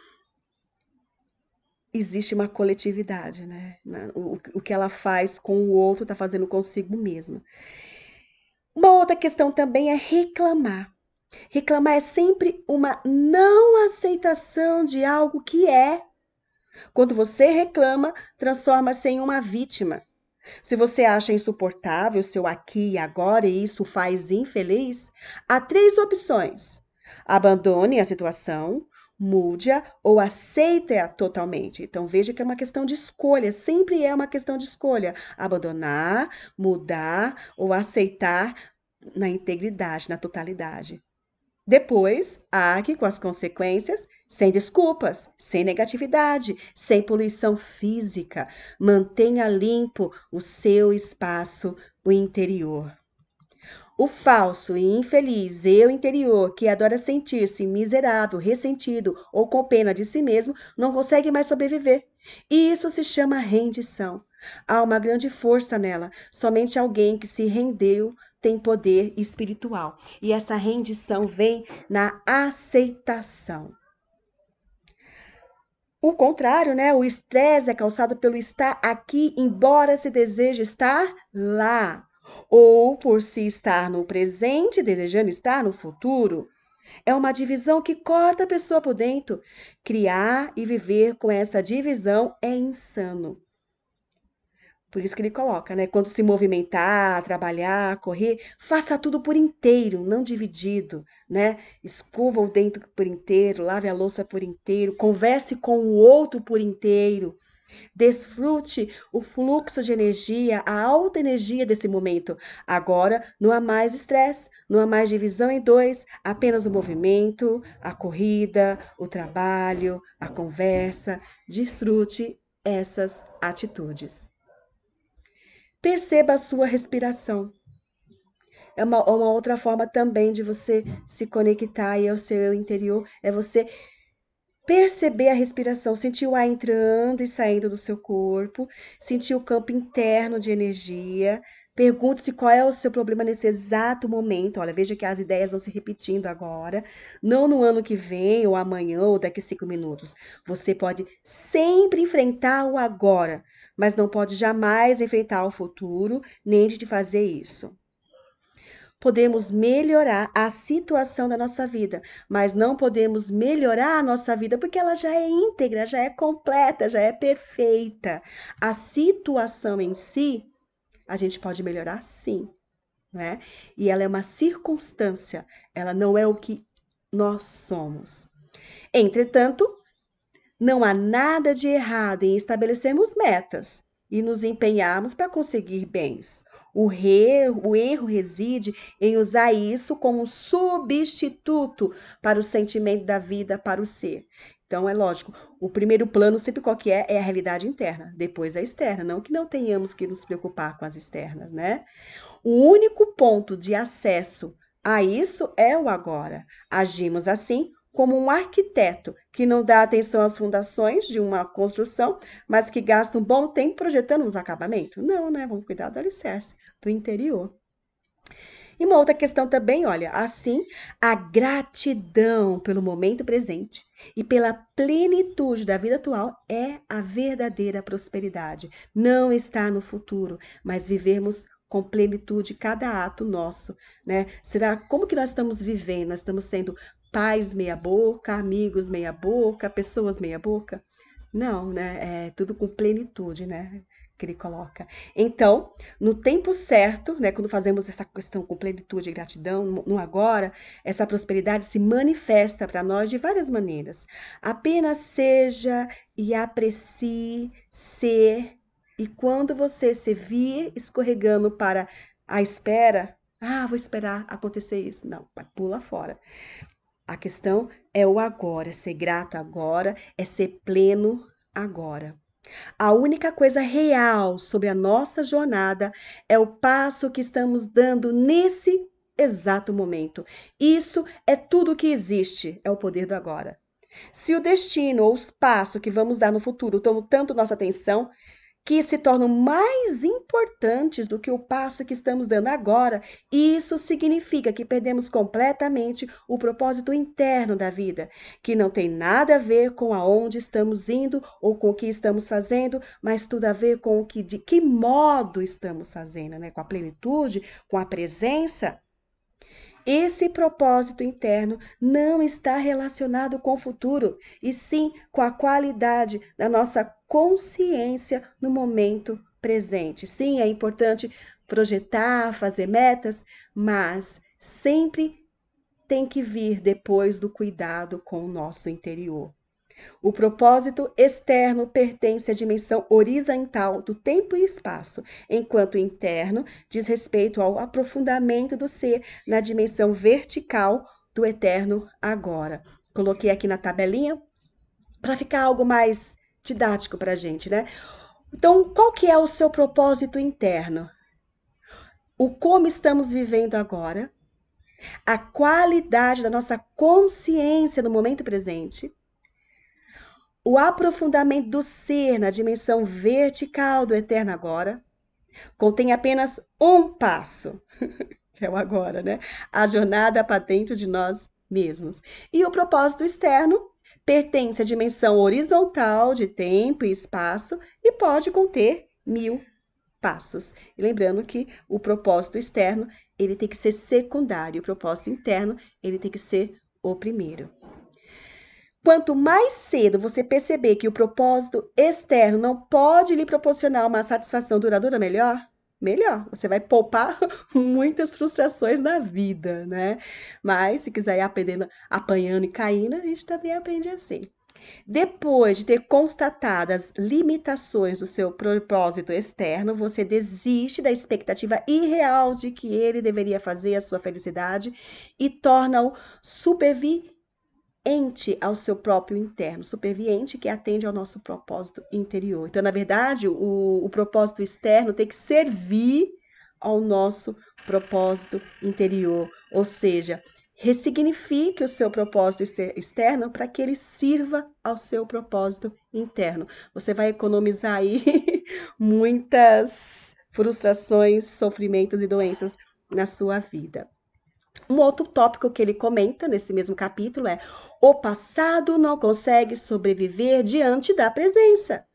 existe uma coletividade, né? O, o que ela faz com o outro está fazendo consigo mesma. Uma outra questão também é reclamar. Reclamar é sempre uma não aceitação de algo que é. Quando você reclama, transforma-se em uma vítima. Se você acha insuportável seu aqui e agora e isso faz infeliz, há três opções: abandone a situação, mude-a ou aceite-a totalmente. Então veja que é uma questão de escolha, sempre é uma questão de escolha. Abandonar, mudar ou aceitar na integridade, na totalidade. Depois, arque com as consequências, sem desculpas, sem negatividade, sem poluição física. Mantenha limpo o seu espaço, o interior. O falso e infeliz eu interior, que adora sentir-se miserável, ressentido ou com pena de si mesmo, não consegue mais sobreviver. E isso se chama rendição. Há uma grande força nela. Somente alguém que se rendeu tem poder espiritual. E essa rendição vem na aceitação. O contrário, né? O estresse é causado pelo estar aqui, embora se deseje estar lá. Ou por se estar no presente, desejando estar no futuro. É uma divisão que corta a pessoa por dentro. Criar e viver com essa divisão é insano. Por isso que ele coloca, né? Quando se movimentar, trabalhar, correr, faça tudo por inteiro, não dividido, né? Escova o dente por inteiro, lave a louça por inteiro, converse com o outro por inteiro. Desfrute o fluxo de energia, a alta energia desse momento. Agora não há mais estresse, não há mais divisão em dois, apenas o movimento, a corrida, o trabalho, a conversa. Desfrute essas atitudes. Perceba a sua respiração. É uma, uma outra forma também de você se conectar ao seu interior, é você perceber a respiração, sentir o ar entrando e saindo do seu corpo, sentir o campo interno de energia. Pergunte-se qual é o seu problema nesse exato momento. Olha, veja que as ideias vão se repetindo agora, não no ano que vem, ou amanhã, ou daqui a cinco minutos. Você pode sempre enfrentar o agora, mas não pode jamais enfrentar o futuro, nem de fazer isso. podemos melhorar a situação da nossa vida, mas não podemos melhorar a nossa vida porque ela já é íntegra, já é completa, já é perfeita. A situação em si, a gente pode melhorar sim, né? E ela é uma circunstância, ela não é o que nós somos. Entretanto, não há nada de errado em estabelecermos metas e nos empenharmos para conseguir bens. O, re, o erro reside em usar isso como um substituto para o sentimento da vida, para o ser. Então, é lógico, o primeiro plano sempre qual que é? É a realidade interna, depois a externa. Não que não tenhamos que nos preocupar com as externas, né? O único ponto de acesso a isso é o agora. Agimos assim como um arquiteto que não dá atenção às fundações de uma construção, mas que gasta um bom tempo projetando os acabamentos. Não, né? Vamos cuidar do alicerce, do interior. E uma outra questão também, olha, assim, a gratidão pelo momento presente e pela plenitude da vida atual é a verdadeira prosperidade. Não está no futuro, mas vivermos com plenitude cada ato nosso, né? Será como que nós estamos vivendo? Nós estamos sendo pais meia boca, amigos meia boca, pessoas meia boca? Não, né? É tudo com plenitude, né? Que ele coloca. Então, no tempo certo, né, quando fazemos essa questão com plenitude e gratidão, no agora, essa prosperidade se manifesta para nós de várias maneiras. Apenas seja e aprecie ser e quando você se vir escorregando para a espera, ah, vou esperar acontecer isso. Não, pula fora. A questão é o agora, ser grato agora, é ser pleno agora. A única coisa real sobre a nossa jornada é o passo que estamos dando nesse exato momento. Isso é tudo que existe, é o poder do agora. Se o destino ou os passos que vamos dar no futuro tomam tanto nossa atenção, que se tornam mais importantes do que o passo que estamos dando agora, isso significa que perdemos completamente o propósito interno da vida, que não tem nada a ver com aonde estamos indo ou com o que estamos fazendo, mas tudo a ver com o que de que modo estamos fazendo, né? Com a plenitude, com a presença. Esse propósito interno não está relacionado com o futuro, e sim com a qualidade da nossa consciência no momento presente. Sim, é importante projetar, fazer metas, mas sempre tem que vir depois do cuidado com o nosso interior. O propósito externo pertence à dimensão horizontal do tempo e espaço, enquanto o interno diz respeito ao aprofundamento do ser na dimensão vertical do eterno agora. Coloquei aqui na tabelinha para ficar algo mais didático para a gente, né? Então, qual que é o seu propósito interno? O como estamos vivendo agora, a qualidade da nossa consciência no momento presente, o aprofundamento do ser na dimensão vertical do eterno agora, contém apenas um passo, que é o agora, né? A jornada para dentro de nós mesmos. E o propósito externo pertence à dimensão horizontal de tempo e espaço e pode conter mil passos. E lembrando que o propósito externo ele tem que ser secundário, o propósito interno ele tem que ser o primeiro. Quanto mais cedo você perceber que o propósito externo não pode lhe proporcionar uma satisfação duradoura melhor, melhor. Você vai poupar muitas frustrações na vida, né? Mas se quiser ir aprendendo, apanhando e caindo, a gente também aprende assim. Depois de ter constatado as limitações do seu propósito externo, você desiste da expectativa irreal de que ele deveria fazer a sua felicidade e torna-o supervi ente ao seu próprio interno, superviente que atende ao nosso propósito interior. Então, na verdade, o, o propósito externo tem que servir ao nosso propósito interior, ou seja, ressignifique o seu propósito externo para que ele sirva ao seu propósito interno. Você vai economizar aí muitas frustrações, sofrimentos e doenças na sua vida. Um outro tópico que ele comenta nesse mesmo capítulo é: o passado não consegue sobreviver diante da presença.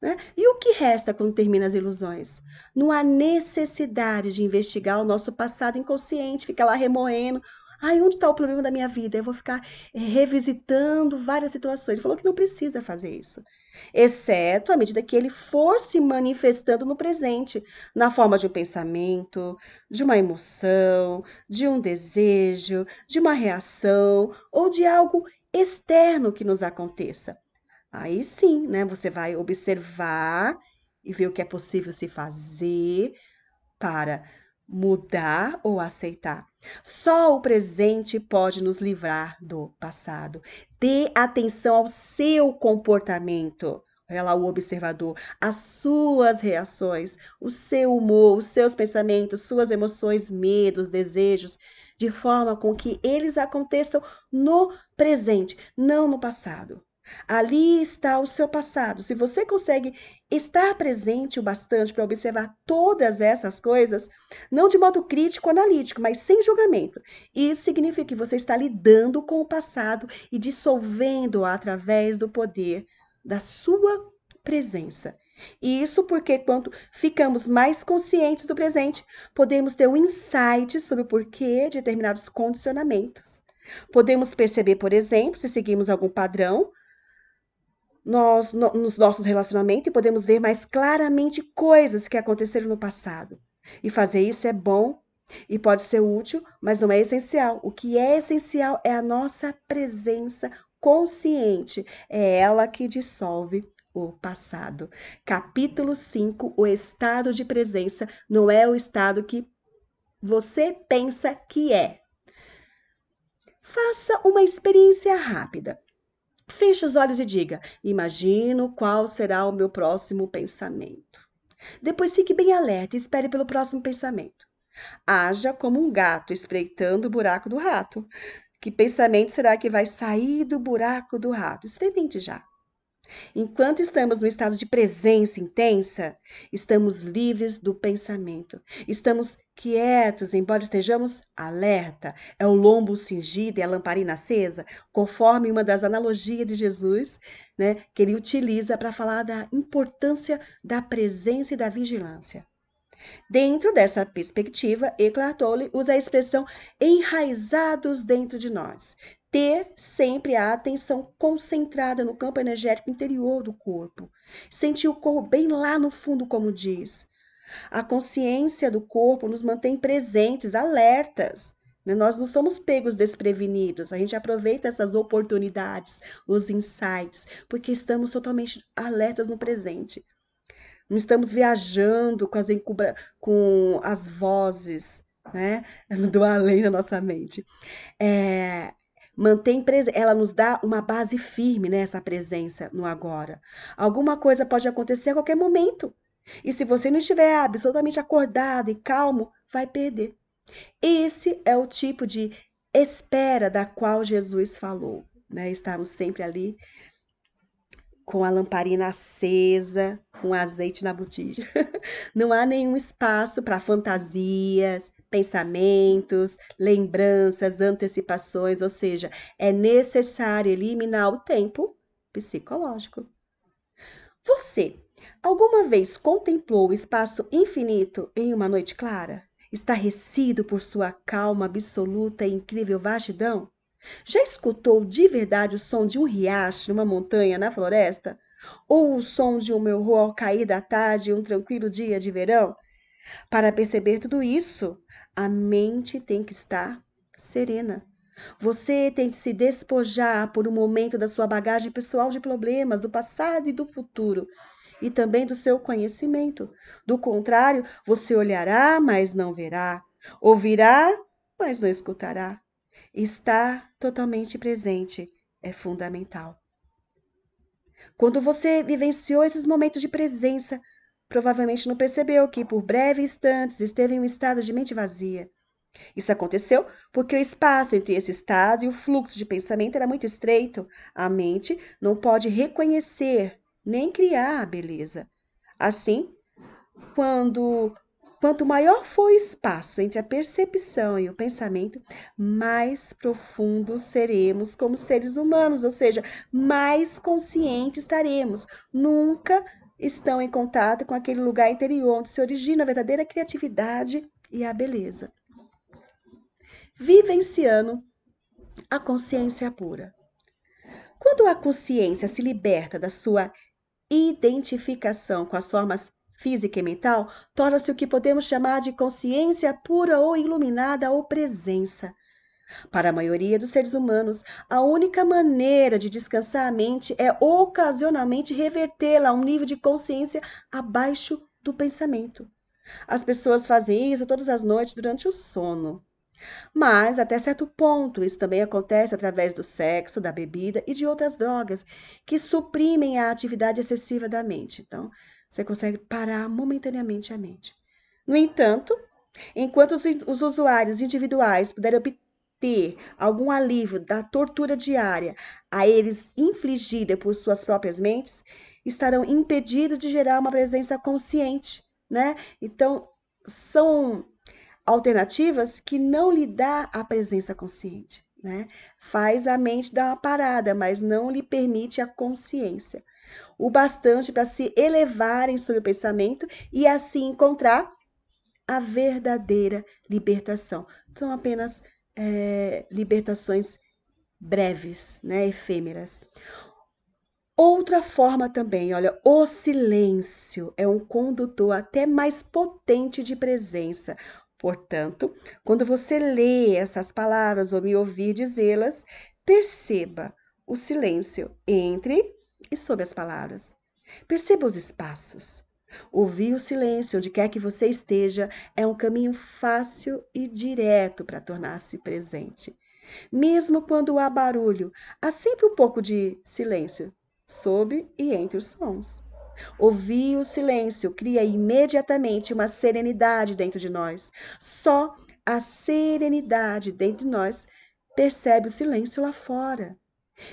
Né? E o que resta quando termina as ilusões? Não há necessidade de investigar o nosso passado inconsciente, ficar lá remoendo. Ai, onde está o problema da minha vida? Eu vou ficar eh, revisitando várias situações. Ele falou que não precisa fazer isso exceto à medida que ele for se manifestando no presente, na forma de um pensamento, de uma emoção, de um desejo, de uma reação ou de algo externo que nos aconteça. Aí sim, né, você vai observar e ver o que é possível se fazer para mudar ou aceitar. Só o presente pode nos livrar do passado. Dê atenção ao seu comportamento. Olha lá o observador, as suas reações, o seu humor, os seus pensamentos, suas emoções, medos, desejos, de forma com que eles aconteçam no presente, não no passado. Ali está o seu passado. Se você consegue estar presente o bastante para observar todas essas coisas, não de modo crítico, analítico, mas sem julgamento, isso significa que você está lidando com o passado e dissolvendo através do poder da sua presença. Isso porque, quando ficamos mais conscientes do presente, podemos ter um insight sobre o porquê de determinados condicionamentos. Podemos perceber, por exemplo, se seguimos algum padrão nós, no, nos nossos relacionamentos podemos ver mais claramente coisas que aconteceram no passado. E fazer isso é bom e pode ser útil, mas não é essencial. O que é essencial é a nossa presença consciente. É ela que dissolve o passado. Capítulo 5: O estado de presença não é o estado que você pensa que é. Faça uma experiência rápida. Feche os olhos e diga: Imagino qual será o meu próximo pensamento. Depois fique bem alerta e espere pelo próximo pensamento. Haja como um gato espreitando o buraco do rato. Que pensamento será que vai sair do buraco do rato? Experimente já. Enquanto estamos no estado de presença intensa, estamos livres do pensamento. Estamos quietos, embora estejamos alerta. É o lombo cingido e a lamparina acesa, conforme uma das analogias de Jesus, né, que ele utiliza para falar da importância da presença e da vigilância. Dentro dessa perspectiva, Eckhart Tolle usa a expressão enraizados dentro de nós, ter sempre a atenção concentrada no campo energético interior do corpo. Sentir o corpo bem lá no fundo, como diz. A consciência do corpo nos mantém presentes, alertas. Né? Nós não somos pegos desprevenidos, a gente aproveita essas oportunidades, os insights, porque estamos totalmente alertas no presente. Não estamos viajando com as, encubra... com as vozes né, do além da nossa mente. É, mantém ela nos dá uma base firme nessa né, presença no agora. Alguma coisa pode acontecer a qualquer momento. E se você não estiver absolutamente acordado e calmo, vai perder. Esse é o tipo de espera da qual Jesus falou, né? Estarmos sempre ali com a lamparina acesa, com azeite na botija. Não há nenhum espaço para fantasias, pensamentos, lembranças, antecipações, ou seja, é necessário eliminar o tempo psicológico. Você alguma vez contemplou o espaço infinito em uma noite clara? Estarrecido por sua calma absoluta e incrível vastidão? Já escutou de verdade o som de um riacho numa montanha na floresta? Ou o som de um meu ao cair da tarde em um tranquilo dia de verão? Para perceber tudo isso, a mente tem que estar serena. Você tem que se despojar por um momento da sua bagagem pessoal de problemas do passado e do futuro, e também do seu conhecimento. Do contrário, você olhará, mas não verá, ouvirá, mas não escutará. Estar totalmente presente é fundamental. Quando você vivenciou esses momentos de presença, provavelmente não percebeu que por breves instantes esteve em um estado de mente vazia. Isso aconteceu porque o espaço entre esse estado e o fluxo de pensamento era muito estreito. A mente não pode reconhecer nem criar a beleza. Assim, quando quanto maior for o espaço entre a percepção e o pensamento, mais profundos seremos como seres humanos, ou seja, mais conscientes estaremos. Nunca estão em contato com aquele lugar interior onde se origina a verdadeira criatividade e a beleza. Vivenciando a consciência pura. Quando a consciência se liberta da sua identificação com as formas física e mental, torna-se o que podemos chamar de consciência pura ou iluminada ou presença. Para a maioria dos seres humanos, a única maneira de descansar a mente é ocasionalmente revertê-la a um nível de consciência abaixo do pensamento. As pessoas fazem isso todas as noites durante o sono. Mas, até certo ponto, isso também acontece através do sexo, da bebida e de outras drogas que suprimem a atividade excessiva da mente. Então, você consegue parar momentaneamente a mente. No entanto, enquanto os, os usuários individuais puderem obter algum alívio da tortura diária a eles infligida por suas próprias mentes, estarão impedidos de gerar uma presença consciente, né? Então, são alternativas que não lhe dá a presença consciente, né? Faz a mente dar uma parada, mas não lhe permite a consciência. O bastante para se elevarem sobre o pensamento e assim encontrar a verdadeira libertação. São apenas é, libertações breves, né, efêmeras. Outra forma também, olha, o silêncio é um condutor até mais potente de presença. Portanto, quando você lê essas palavras ou me ouvir dizê-las, perceba o silêncio entre e sob as palavras. Perceba os espaços. Ouvir o silêncio onde quer que você esteja é um caminho fácil e direto para tornar-se presente. Mesmo quando há barulho, há sempre um pouco de silêncio, sob e entre os sons. Ouvir o silêncio cria imediatamente uma serenidade dentro de nós. Só a serenidade dentro de nós percebe o silêncio lá fora.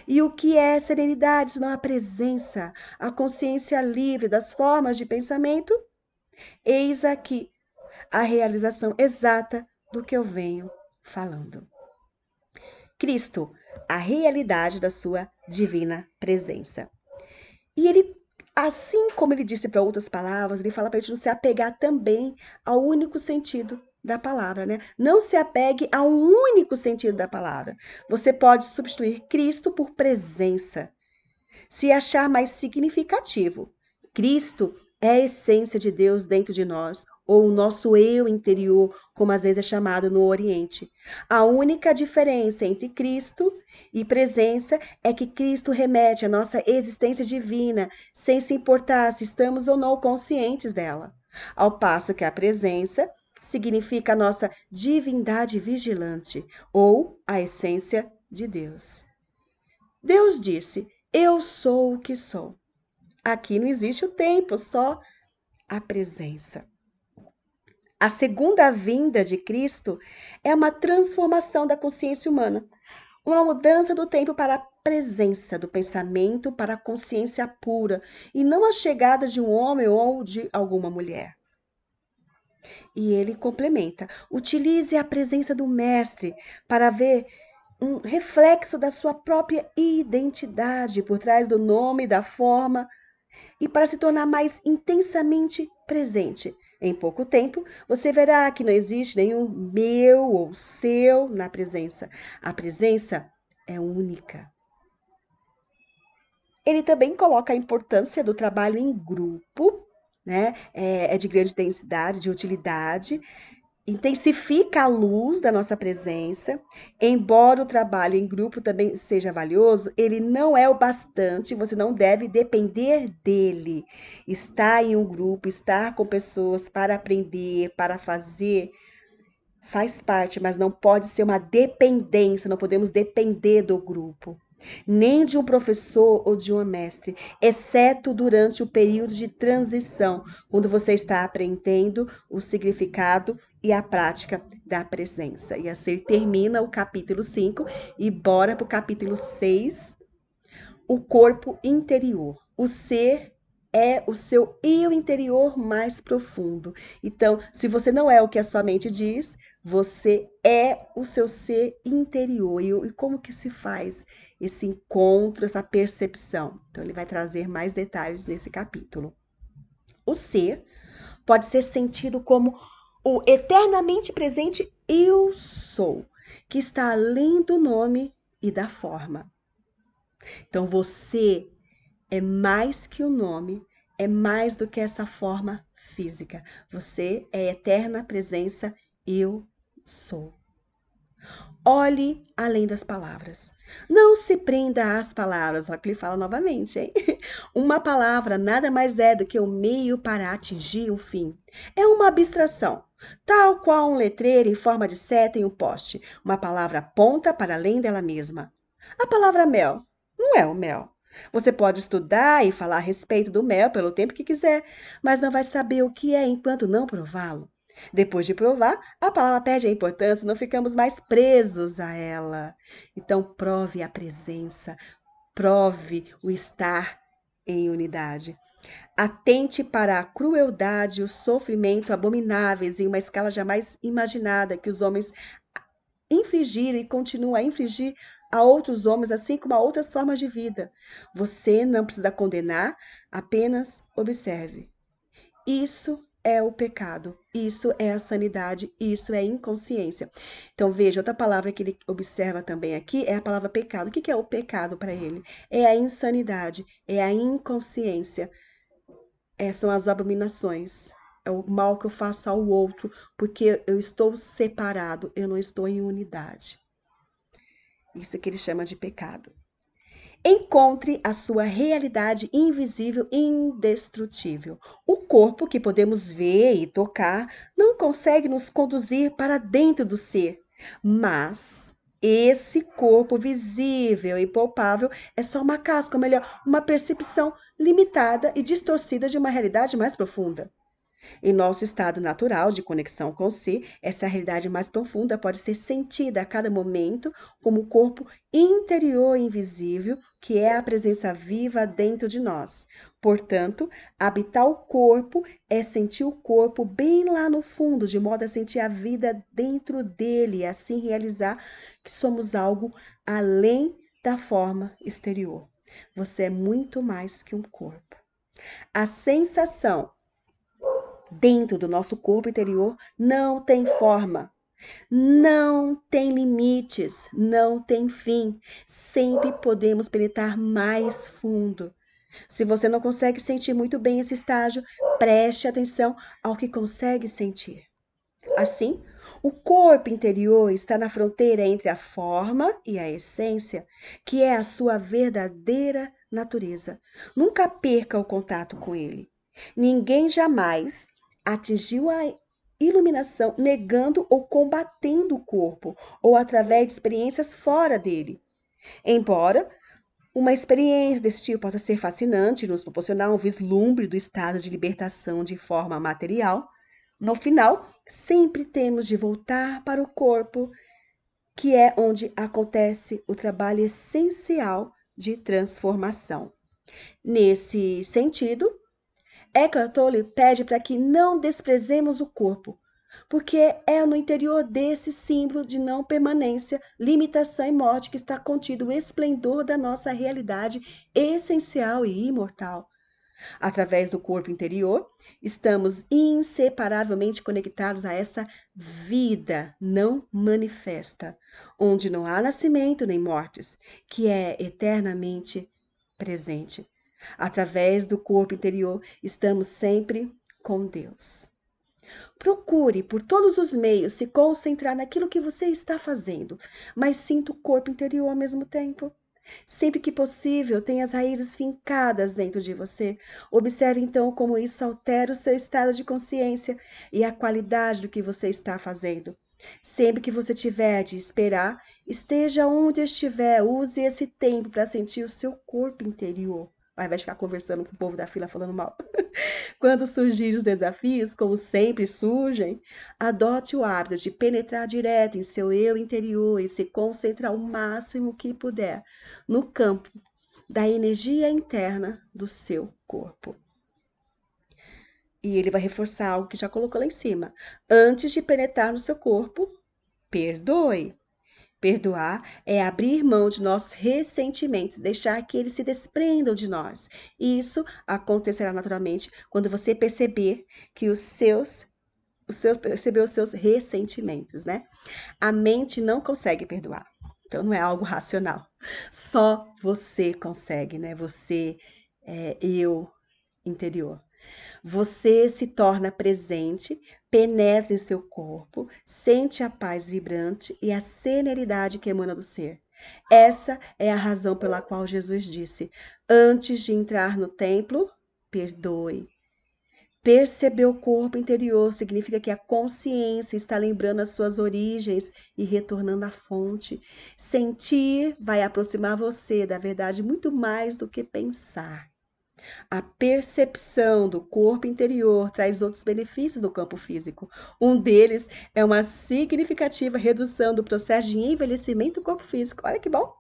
E o que é serenidade senão a presença, a consciência livre das formas de pensamento? Eis aqui a realização exata do que eu venho falando. Cristo, a realidade da sua divina presença. E ele Assim como ele disse para outras palavras, ele fala para a gente não se apegar também ao único sentido da palavra, né? Não se apegue a um único sentido da palavra. Você pode substituir Cristo por presença, se achar mais significativo. Cristo é a essência de Deus dentro de nós, ou o nosso eu interior, como às vezes é chamado no Oriente. A única diferença entre Cristo e presença é que Cristo remete à nossa existência divina, sem se importar se estamos ou não conscientes dela. Ao passo que a presença significa a nossa divindade vigilante, ou a essência de Deus. Deus disse: Eu sou o que sou. Aqui não existe o tempo, só a presença. A segunda vinda de Cristo é uma transformação da consciência humana, uma mudança do tempo para a presença do pensamento para a consciência pura e não a chegada de um homem ou de alguma mulher. E ele complementa: utilize a presença do Mestre para ver um reflexo da sua própria identidade por trás do nome, da forma, e para se tornar mais intensamente presente em pouco tempo, você verá que não existe nenhum meu ou seu na presença. A presença é única. Ele também coloca a importância do trabalho em grupo, né? É, é de grande densidade, de utilidade, intensifica a luz da nossa presença. Embora o trabalho em grupo também seja valioso, ele não é o bastante, você não deve depender dele. Estar em um grupo, estar com pessoas para aprender, para fazer, faz parte, mas não pode ser uma dependência, não podemos depender do grupo nem de um professor ou de um mestre, exceto durante o período de transição, quando você está aprendendo o significado e a prática da presença. E assim termina o capítulo 5 e bora para o capítulo 6, o corpo interior, o ser é o seu eu interior mais profundo. Então, se você não é o que a sua mente diz, você é o seu ser interior. E como que se faz esse encontro, essa percepção? Então, ele vai trazer mais detalhes nesse capítulo. O ser pode ser sentido como o eternamente presente eu sou, que está além do nome e da forma. Então você é mais que o nome, é mais do que essa forma física. Você é eterna presença, eu sou. Olhe além das palavras. Não se prenda às palavras. Olha que ele fala novamente, hein? Uma palavra nada mais é do que o meio para atingir o fim. É uma abstração, tal qual um letreiro em forma de seta em um poste. Uma palavra aponta para além dela mesma. A palavra mel não é o mel. Você pode estudar e falar a respeito do mel pelo tempo que quiser, mas não vai saber o que é enquanto não prová-lo. Depois de provar, a palavra perde a importância, não ficamos mais presos a ela. Então, prove a presença, prove o estar em unidade. Atente para a crueldade e o sofrimento abomináveis em uma escala jamais imaginada que os homens infligiram e continuam a infligir a outros homens, assim como a outras formas de vida. Você não precisa condenar, apenas observe. Isso é o pecado, isso é a sanidade, isso é inconsciência. Então, veja, outra palavra que ele observa também aqui é a palavra pecado. O que é o pecado para ele? É a insanidade, é a inconsciência, é, são as abominações. É o mal que eu faço ao outro, porque eu estou separado, eu não estou em unidade. Isso que ele chama de pecado. Encontre a sua realidade invisível e indestrutível. O corpo que podemos ver e tocar não consegue nos conduzir para dentro do ser, mas esse corpo visível e palpável é só uma casca, ou melhor, uma percepção limitada e distorcida de uma realidade mais profunda. Em nosso estado natural de conexão com si, essa realidade mais profunda pode ser sentida a cada momento como o corpo interior invisível, que é a presença viva dentro de nós. Portanto, habitar o corpo é sentir o corpo bem lá no fundo, de modo a sentir a vida dentro dele e assim realizar que somos algo além da forma exterior. Você é muito mais que um corpo. A sensação dentro do nosso corpo interior não tem forma, não tem limites, não tem fim. Sempre podemos penetrar mais fundo. Se você não consegue sentir muito bem esse estágio, preste atenção ao que consegue sentir. Assim, o corpo interior está na fronteira entre a forma e a essência, que é a sua verdadeira natureza. Nunca perca o contato com ele. Ninguém jamais atingiu a iluminação negando ou combatendo o corpo, ou através de experiências fora dele. Embora uma experiência desse tipo possa ser fascinante, nos proporcionar um vislumbre do estado de libertação de forma material, no final, sempre temos de voltar para o corpo, que é onde acontece o trabalho essencial de transformação. Nesse sentido, Eckhart Tolle pede para que não desprezemos o corpo, porque é no interior desse símbolo de não permanência, limitação e morte que está contido o esplendor da nossa realidade essencial e imortal. Através do corpo interior, estamos inseparavelmente conectados a essa vida não manifesta, onde não há nascimento nem mortes, que é eternamente presente. Através do corpo interior, estamos sempre com Deus. Procure por todos os meios se concentrar naquilo que você está fazendo, mas sinta o corpo interior ao mesmo tempo. Sempre que possível, tenha as raízes fincadas dentro de você. Observe então como isso altera o seu estado de consciência e a qualidade do que você está fazendo. Sempre que você tiver de esperar, esteja onde estiver, use esse tempo para sentir o seu corpo interior ao invés de ficar conversando com o povo da fila falando mal. Quando surgirem os desafios, como sempre surgem, adote o hábito de penetrar direto em seu eu interior e se concentrar o máximo que puder no campo da energia interna do seu corpo. E ele vai reforçar algo que já colocou lá em cima. Antes de penetrar no seu corpo, perdoe. Perdoar é abrir mão de nossos ressentimentos, deixar que eles se desprendam de nós. E isso acontecerá naturalmente quando você perceber que os seus os seus perceber os seus ressentimentos, né? A mente não consegue perdoar. Então não é algo racional. Só você consegue, né? Você, é, eu interior. Você se torna presente, penetra em seu corpo, sente a paz vibrante e a serenidade que emana do ser. Essa é a razão pela qual Jesus disse: Antes de entrar no templo, perdoe. Perceber o corpo interior significa que a consciência está lembrando as suas origens e retornando à fonte. Sentir vai aproximar você da verdade muito mais do que pensar. A percepção do corpo interior traz outros benefícios do campo físico. Um deles é uma significativa redução do processo de envelhecimento do corpo físico. Olha que bom!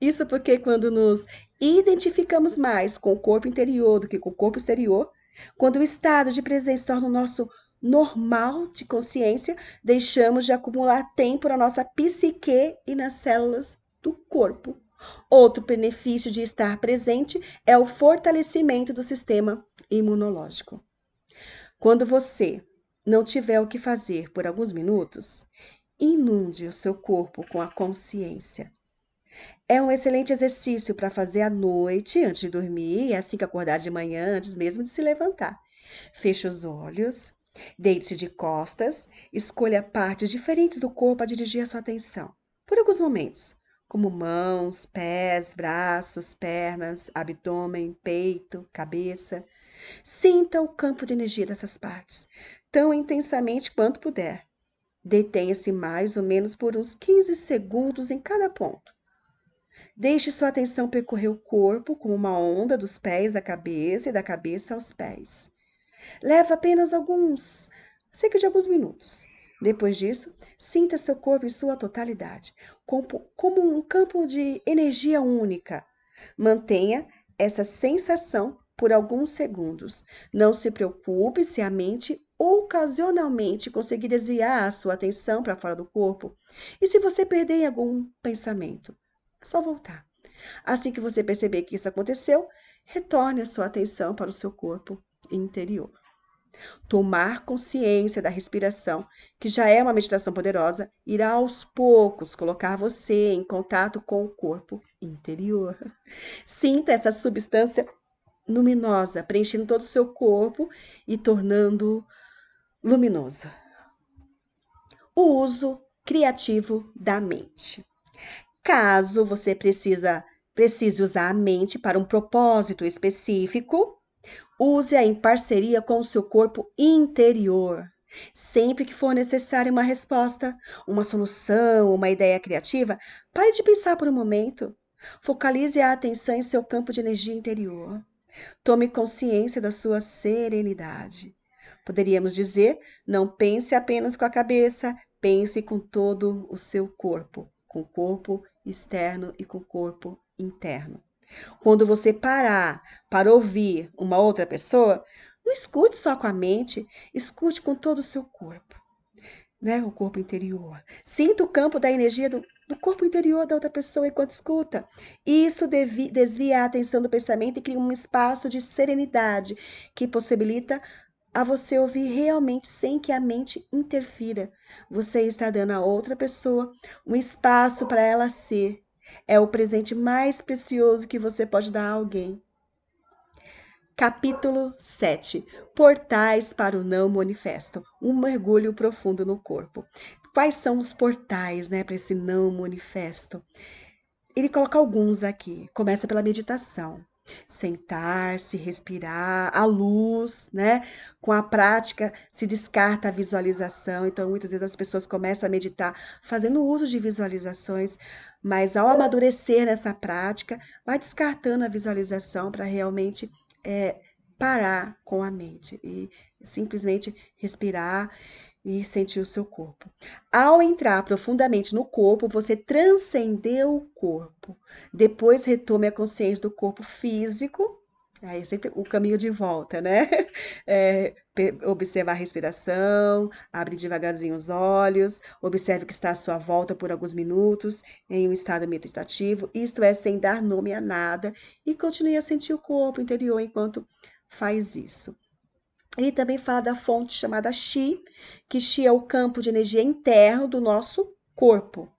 Isso porque quando nos identificamos mais com o corpo interior do que com o corpo exterior, quando o estado de presença torna o nosso normal de consciência, deixamos de acumular tempo na nossa psique e nas células do corpo. Outro benefício de estar presente é o fortalecimento do sistema imunológico. Quando você não tiver o que fazer por alguns minutos, inunde o seu corpo com a consciência. É um excelente exercício para fazer à noite, antes de dormir, e assim que acordar de manhã, antes mesmo de se levantar. Feche os olhos, deite-se de costas, escolha partes diferentes do corpo a dirigir a sua atenção, por alguns momentos, como mãos, pés, braços, pernas, abdômen, peito, cabeça. Sinta o campo de energia dessas partes, tão intensamente quanto puder. Detenha-se mais ou menos por uns 15 segundos em cada ponto. Deixe sua atenção percorrer o corpo como uma onda dos pés à cabeça e da cabeça aos pés. Leva apenas alguns, cerca de alguns minutos. Depois disso, sinta seu corpo em sua totalidade, como um campo de energia única. Mantenha essa sensação por alguns segundos. Não se preocupe se a mente ocasionalmente conseguir desviar a sua atenção para fora do corpo. E se você perder algum pensamento, é só voltar. Assim que você perceber que isso aconteceu, retorne a sua atenção para o seu corpo interior. Tomar consciência da respiração, que já é uma meditação poderosa, irá aos poucos colocar você em contato com o corpo interior. Sinta essa substância luminosa preenchendo todo o seu corpo e tornando luminoso. O uso criativo da mente. Caso você precisa, precise usar a mente para um propósito específico, use-a em parceria com o seu corpo interior. Sempre que for necessária uma resposta, uma solução, uma ideia criativa, pare de pensar por um momento. Focalize a atenção em seu campo de energia interior. Tome consciência da sua serenidade. Poderíamos dizer: não pense apenas com a cabeça, pense com todo o seu corpo, com o corpo externo e com o corpo interno. Quando você parar para ouvir uma outra pessoa, não escute só com a mente, escute com todo o seu corpo, né? O corpo interior. Sinta o campo da energia do, do corpo interior da outra pessoa enquanto escuta. Isso devi, desvia a atenção do pensamento e cria um espaço de serenidade que possibilita a você ouvir realmente sem que a mente interfira. Você está dando a outra pessoa um espaço para ela ser. É o presente mais precioso que você pode dar a alguém. Capítulo 7 Portais para o não manifesto um mergulho profundo no corpo. Quais são os portais né, para esse não manifesto? Ele coloca alguns aqui. Começa pela meditação sentar-se, respirar, a luz, né? Com a prática se descarta a visualização, então muitas vezes as pessoas começam a meditar fazendo uso de visualizações, mas ao amadurecer nessa prática, vai descartando a visualização para realmente é, parar com a mente e simplesmente respirar e sentir o seu corpo. Ao entrar profundamente no corpo, você transcendeu o corpo. Depois retome a consciência do corpo físico Aí é sempre o caminho de volta, né? É, observar a respiração, abre devagarzinho os olhos, observe que está à sua volta por alguns minutos, em um estado meditativo, isto é, sem dar nome a nada, e continue a sentir o corpo interior enquanto faz isso. Ele também fala da fonte chamada Chi, que Chi é o campo de energia interno do nosso corpo.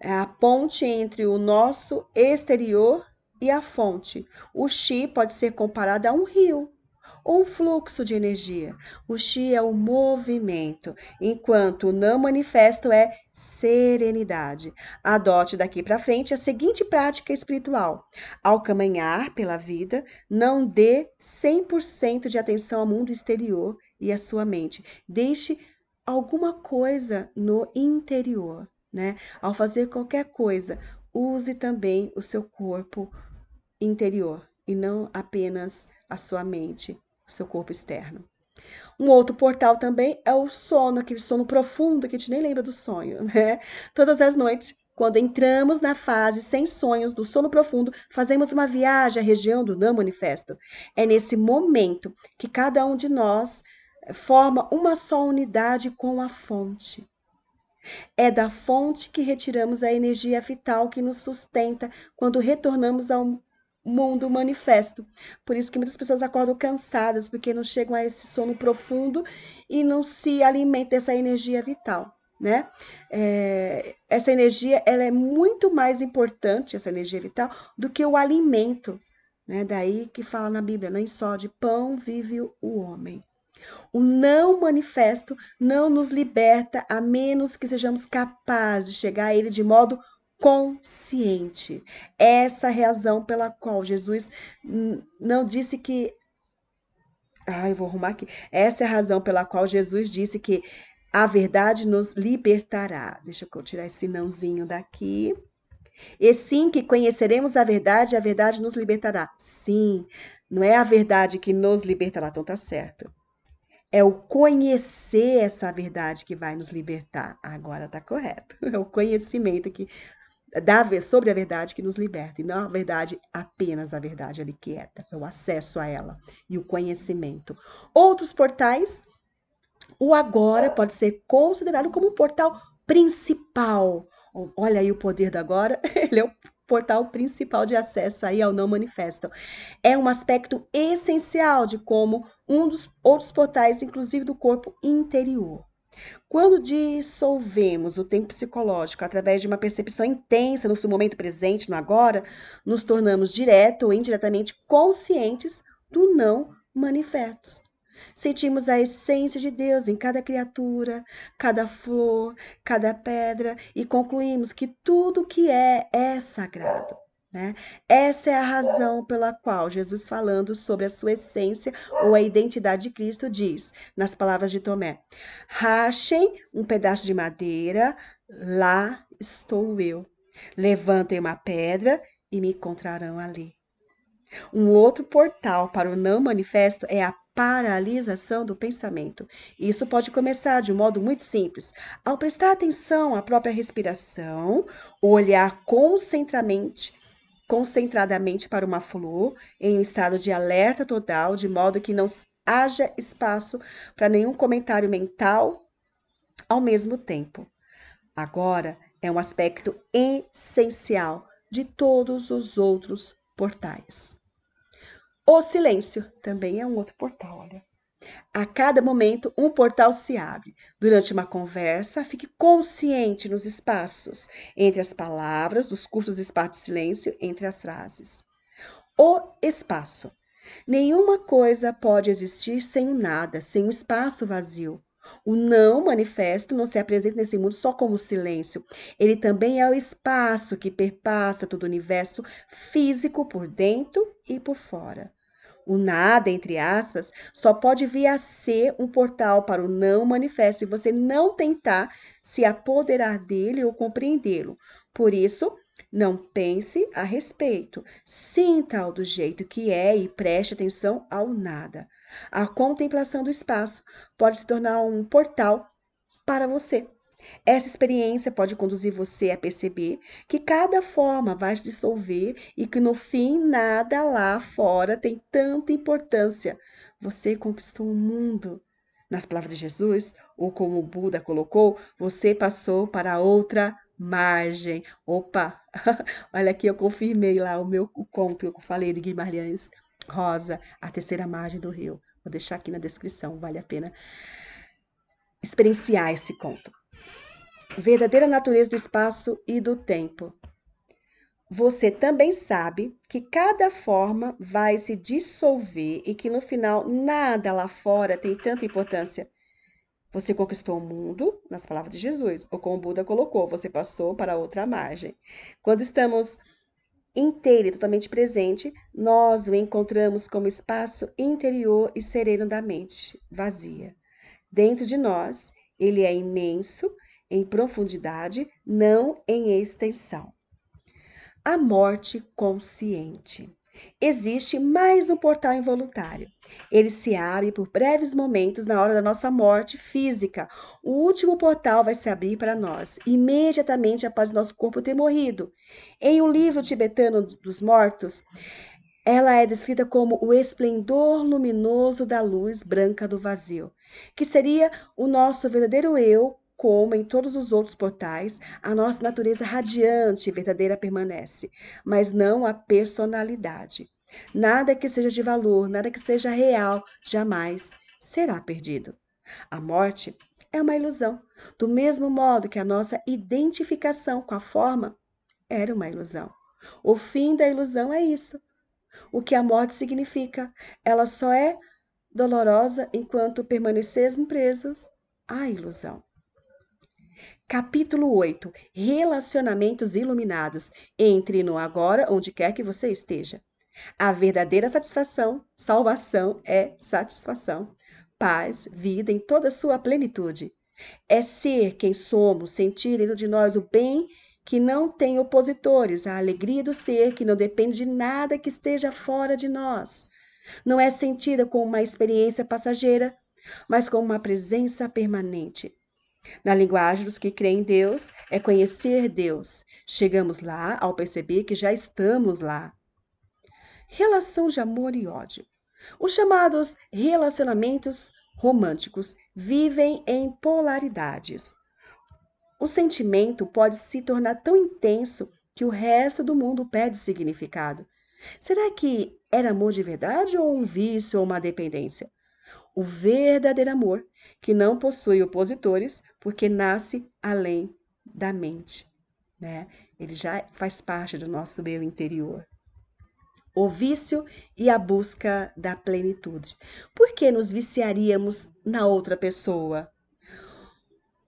É a ponte entre o nosso exterior e a fonte. O Chi pode ser comparado a um rio ou um fluxo de energia. O Chi é o movimento, enquanto o não manifesto é serenidade. Adote daqui para frente a seguinte prática espiritual: ao caminhar pela vida, não dê 100% de atenção ao mundo exterior e à sua mente. Deixe alguma coisa no interior, né? Ao fazer qualquer coisa, use também o seu corpo interior e não apenas a sua mente, o seu corpo externo. Um outro portal também é o sono, aquele sono profundo que a gente nem lembra do sonho, né? Todas as noites, quando entramos na fase sem sonhos do sono profundo, fazemos uma viagem à região do não manifesto. É nesse momento que cada um de nós forma uma só unidade com a fonte. É da fonte que retiramos a energia vital que nos sustenta quando retornamos ao mundo manifesto. Por isso que muitas pessoas acordam cansadas, porque não chegam a esse sono profundo e não se alimentam dessa energia vital. Né? É, essa energia ela é muito mais importante, essa energia vital, do que o alimento. Né? Daí que fala na Bíblia, nem só de pão vive o homem. O não manifesto não nos liberta a menos que sejamos capazes de chegar a ele de modo consciente. Essa é a razão pela qual Jesus não disse que. Ai, vou arrumar aqui. Essa é a razão pela qual Jesus disse que a verdade nos libertará. Deixa eu tirar esse nãozinho daqui. E sim que conheceremos a verdade, a verdade nos libertará. Sim, não é a verdade que nos libertará, então tá certo. É o conhecer essa verdade que vai nos libertar. Agora tá correto. É o conhecimento que da, sobre a verdade que nos liberta, e não a verdade apenas a verdade ali quieta, é o acesso a ela e o conhecimento. Outros portais, o agora pode ser considerado como um portal principal. Olha aí o poder do agora, ele é o portal principal de acesso aí ao não manifesto. É um aspecto essencial de como um dos outros portais, inclusive do corpo interior. Quando dissolvemos o tempo psicológico através de uma percepção intensa no seu momento presente, no agora, nos tornamos direto ou indiretamente conscientes do não manifesto. Sentimos a essência de Deus em cada criatura, cada flor, cada pedra e concluímos que tudo que é é sagrado. Né? Essa é a razão pela qual Jesus, falando sobre a sua essência ou a identidade de Cristo, diz, nas palavras de Tomé: Rachem um pedaço de madeira, lá estou eu. Levantem uma pedra e me encontrarão ali. Um outro portal para o não manifesto é a paralisação do pensamento. Isso pode começar de um modo muito simples. Ao prestar atenção à própria respiração, olhar concentramente concentradamente para uma flor em um estado de alerta total, de modo que não haja espaço para nenhum comentário mental ao mesmo tempo. Agora é um aspecto essencial de todos os outros portais. O silêncio também é um outro portal, olha. A cada momento, um portal se abre. Durante uma conversa, fique consciente nos espaços entre as palavras, dos curtos espaços de silêncio entre as frases. O espaço. Nenhuma coisa pode existir sem o nada, sem um espaço vazio. O não manifesto não se apresenta nesse mundo só como silêncio. Ele também é o espaço que perpassa todo o universo físico por dentro e por fora. O nada, entre aspas, só pode vir a ser um portal para o não manifesto e você não tentar se apoderar dele ou compreendê-lo. Por isso, não pense a respeito. Sinta-o do jeito que é e preste atenção ao nada. A contemplação do espaço pode se tornar um portal para você Essa experiência pode conduzir você a perceber que cada forma vai se dissolver e que no fim nada lá fora tem tanta importância. Você conquistou o mundo. Nas palavras de Jesus, ou como o Buda colocou, você passou para outra margem. Opa, olha aqui, eu confirmei lá o meu o conto que eu falei de Guimarães Rosa, a terceira margem do rio. Vou deixar aqui na descrição, vale a pena experienciar esse conto. Verdadeira natureza do espaço e do tempo. Você também sabe que cada forma vai se dissolver e que no final nada lá fora tem tanta importância. Você conquistou o mundo, nas palavras de Jesus, ou como o Buda colocou, você passou para outra margem. Quando estamos inteiro e totalmente presente, nós o encontramos como espaço interior e sereno da mente, vazia. Dentro de nós, ele é imenso em profundidade, não em extensão a morte consciente. Existe mais um portal involuntário. Ele se abre por breves momentos na hora da nossa morte física. O último portal vai se abrir para nós, imediatamente após nosso corpo ter morrido. Em um livro tibetano dos mortos, ela é descrita como o esplendor luminoso da luz branca do vazio, que seria o nosso verdadeiro eu como em todos os outros portais, a nossa natureza radiante e verdadeira permanece, mas não a personalidade. Nada que seja de valor, nada que seja real, jamais será perdido. A morte é uma ilusão, do mesmo modo que a nossa identificação com a forma era uma ilusão. O fim da ilusão é isso. O que a morte significa? Ela só é dolorosa enquanto permanecemos presos à ilusão. Capítulo 8 Relacionamentos iluminados. Entre no agora, onde quer que você esteja. A verdadeira satisfação, salvação é satisfação, paz, vida em toda sua plenitude. É ser quem somos, sentir dentro de nós o bem que não tem opositores, a alegria do ser que não depende de nada que esteja fora de nós. Não é sentida como uma experiência passageira, mas como uma presença permanente. Na linguagem dos que creem em Deus, é conhecer Deus. Chegamos lá ao perceber que já estamos lá. Relação de amor e ódio. Os chamados relacionamentos românticos vivem em polaridades. O sentimento pode se tornar tão intenso que o resto do mundo perde significado. Será que era amor de verdade ou um vício ou uma dependência? o verdadeiro amor, que não possui opositores, porque nasce além da mente, né? Ele já faz parte do nosso meio interior. O vício e a busca da plenitude. Por que nos viciaríamos na outra pessoa?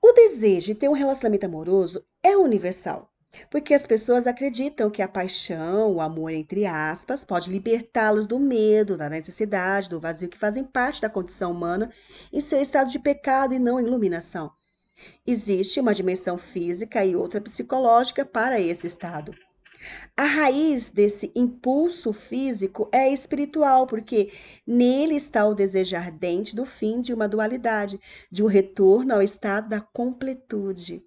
O desejo de ter um relacionamento amoroso é universal. Porque as pessoas acreditam que a paixão, o amor, entre aspas, pode libertá-los do medo, da necessidade, do vazio que fazem parte da condição humana em seu estado de pecado e não iluminação. Existe uma dimensão física e outra psicológica para esse estado. A raiz desse impulso físico é espiritual, porque nele está o desejo ardente do fim de uma dualidade, de um retorno ao estado da completude.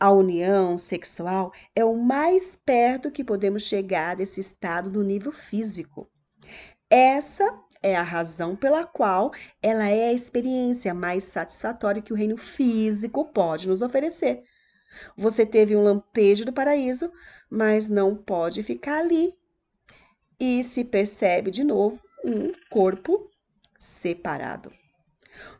A união sexual é o mais perto que podemos chegar desse estado no nível físico. Essa é a razão pela qual ela é a experiência mais satisfatória que o reino físico pode nos oferecer. Você teve um lampejo do paraíso, mas não pode ficar ali. E se percebe de novo um corpo separado.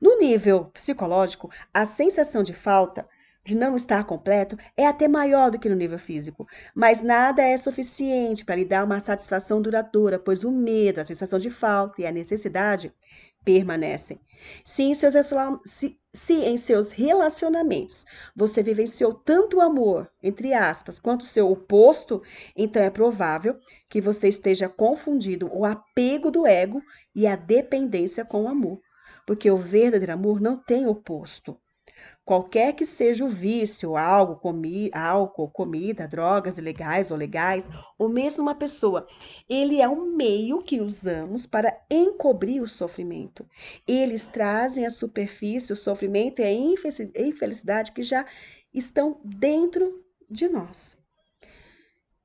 No nível psicológico, a sensação de falta de não estar completo é até maior do que no nível físico, mas nada é suficiente para lhe dar uma satisfação duradoura, pois o medo, a sensação de falta e a necessidade permanecem. Se em seus, se, se em seus relacionamentos você vivenciou tanto amor, entre aspas, quanto o seu oposto, então é provável que você esteja confundindo o apego do ego e a dependência com o amor, porque o verdadeiro amor não tem oposto. Qualquer que seja o vício, algo, comi, álcool, comida, drogas ilegais ou legais, ou mesmo uma pessoa, ele é um meio que usamos para encobrir o sofrimento. Eles trazem à superfície o sofrimento e a infelicidade que já estão dentro de nós,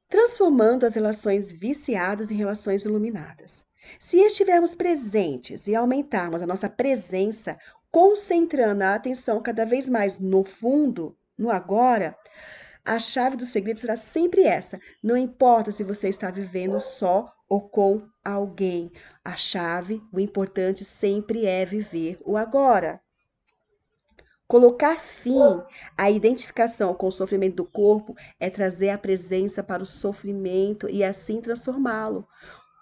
transformando as relações viciadas em relações iluminadas. Se estivermos presentes e aumentarmos a nossa presença, concentrando a atenção cada vez mais no fundo, no agora, a chave do segredo será sempre essa. Não importa se você está vivendo só ou com alguém. A chave, o importante sempre é viver o agora. Colocar fim à identificação com o sofrimento do corpo é trazer a presença para o sofrimento e assim transformá-lo.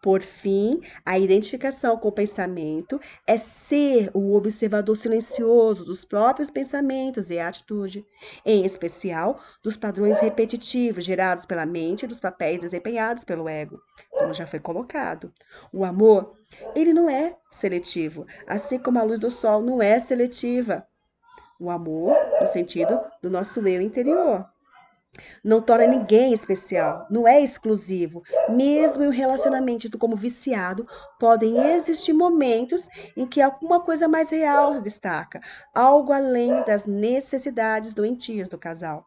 Por fim, a identificação com o pensamento é ser o observador silencioso dos próprios pensamentos e atitude, em especial dos padrões repetitivos gerados pela mente e dos papéis desempenhados pelo ego, como já foi colocado. O amor, ele não é seletivo, assim como a luz do sol não é seletiva. O amor, no sentido do nosso eu interior. Não torna ninguém especial, não é exclusivo. Mesmo em um relacionamento como viciado, podem existir momentos em que alguma coisa mais real se destaca, algo além das necessidades doentias do casal.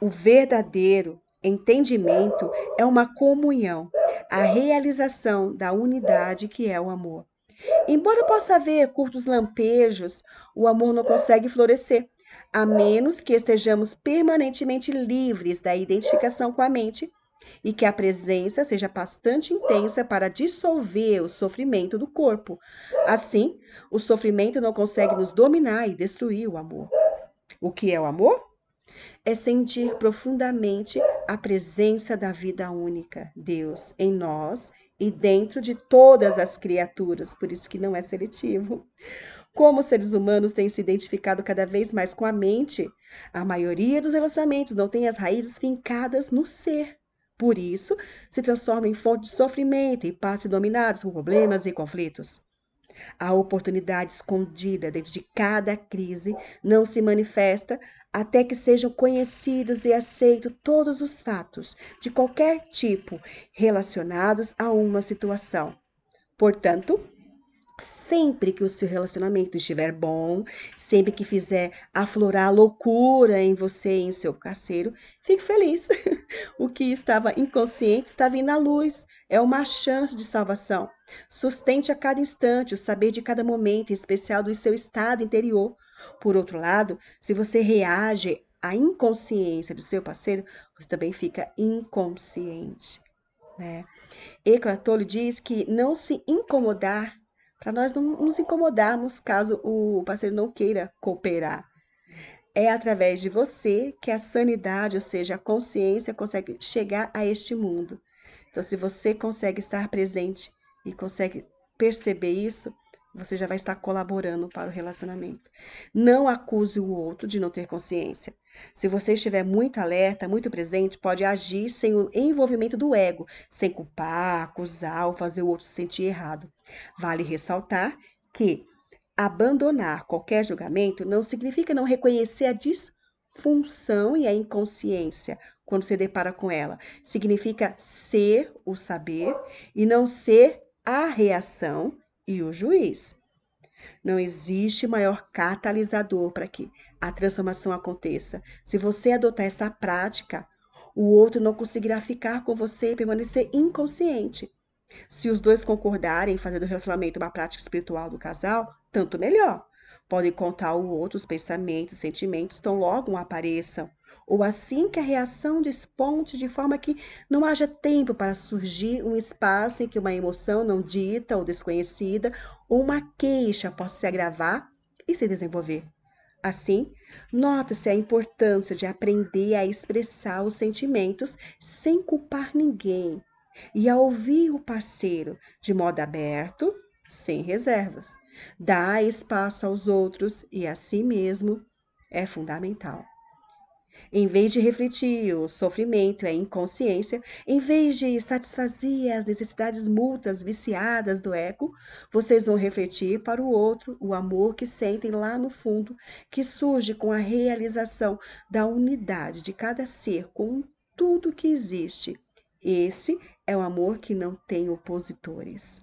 O verdadeiro entendimento é uma comunhão, a realização da unidade que é o amor. Embora possa haver curtos lampejos, o amor não consegue florescer a menos que estejamos permanentemente livres da identificação com a mente e que a presença seja bastante intensa para dissolver o sofrimento do corpo. Assim, o sofrimento não consegue nos dominar e destruir o amor. O que é o amor? É sentir profundamente a presença da vida única, Deus, em nós e dentro de todas as criaturas, por isso que não é seletivo. Como os seres humanos têm se identificado cada vez mais com a mente, a maioria dos relacionamentos não tem as raízes fincadas no ser. Por isso, se transforma em fonte de sofrimento e passe dominados por problemas e conflitos. A oportunidade escondida dentro de cada crise não se manifesta até que sejam conhecidos e aceitos todos os fatos, de qualquer tipo, relacionados a uma situação. Portanto, Sempre que o seu relacionamento estiver bom, sempre que fizer aflorar loucura em você e em seu parceiro, fique feliz. o que estava inconsciente está vindo à luz. É uma chance de salvação. Sustente a cada instante o saber de cada momento, em especial do seu estado interior. Por outro lado, se você reage à inconsciência do seu parceiro, você também fica inconsciente. Né? Eclatole diz que não se incomodar para nós não nos incomodarmos caso o parceiro não queira cooperar. É através de você que a sanidade, ou seja, a consciência, consegue chegar a este mundo. Então, se você consegue estar presente e consegue perceber isso, você já vai estar colaborando para o relacionamento. Não acuse o outro de não ter consciência. Se você estiver muito alerta, muito presente, pode agir sem o envolvimento do ego, sem culpar, acusar ou fazer o outro se sentir errado. Vale ressaltar que abandonar qualquer julgamento não significa não reconhecer a disfunção e a inconsciência quando se depara com ela. Significa ser o saber e não ser a reação e o juiz. Não existe maior catalisador para que a transformação aconteça. Se você adotar essa prática, o outro não conseguirá ficar com você e permanecer inconsciente. Se os dois concordarem em fazer do relacionamento uma prática espiritual do casal, tanto melhor. Podem contar ao outro os pensamentos e sentimentos tão logo apareçam ou assim que a reação desponte de forma que não haja tempo para surgir um espaço em que uma emoção não dita ou desconhecida ou uma queixa possa se agravar e se desenvolver. Assim, nota-se a importância de aprender a expressar os sentimentos sem culpar ninguém e a ouvir o parceiro de modo aberto, sem reservas. Dar espaço aos outros e a si mesmo é fundamental. Em vez de refletir o sofrimento e a inconsciência, em vez de satisfazer as necessidades mútuas viciadas do ego, vocês vão refletir para o outro o amor que sentem lá no fundo, que surge com a realização da unidade de cada ser com tudo que existe. Esse é o amor que não tem opositores.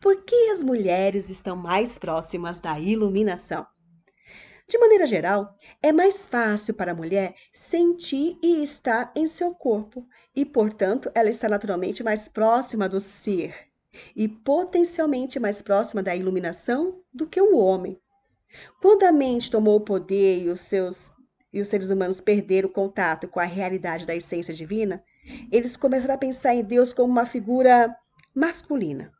Por que as mulheres estão mais próximas da iluminação? De maneira geral, é mais fácil para a mulher sentir e estar em seu corpo, e, portanto, ela está naturalmente mais próxima do ser e potencialmente mais próxima da iluminação do que o homem. Quando a mente tomou o poder e os seus e os seres humanos perderam o contato com a realidade da essência divina, eles começaram a pensar em Deus como uma figura masculina.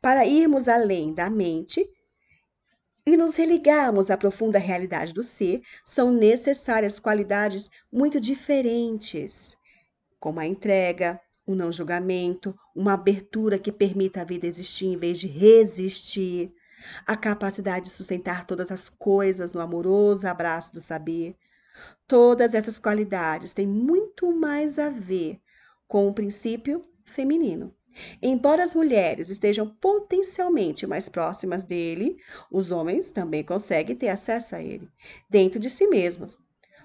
Para irmos além da mente, e nos religarmos à profunda realidade do ser, são necessárias qualidades muito diferentes, como a entrega, o não julgamento, uma abertura que permita a vida existir em vez de resistir, a capacidade de sustentar todas as coisas no amoroso abraço do saber. Todas essas qualidades têm muito mais a ver com o princípio feminino. Embora as mulheres estejam potencialmente mais próximas dele, os homens também conseguem ter acesso a ele, dentro de si mesmos.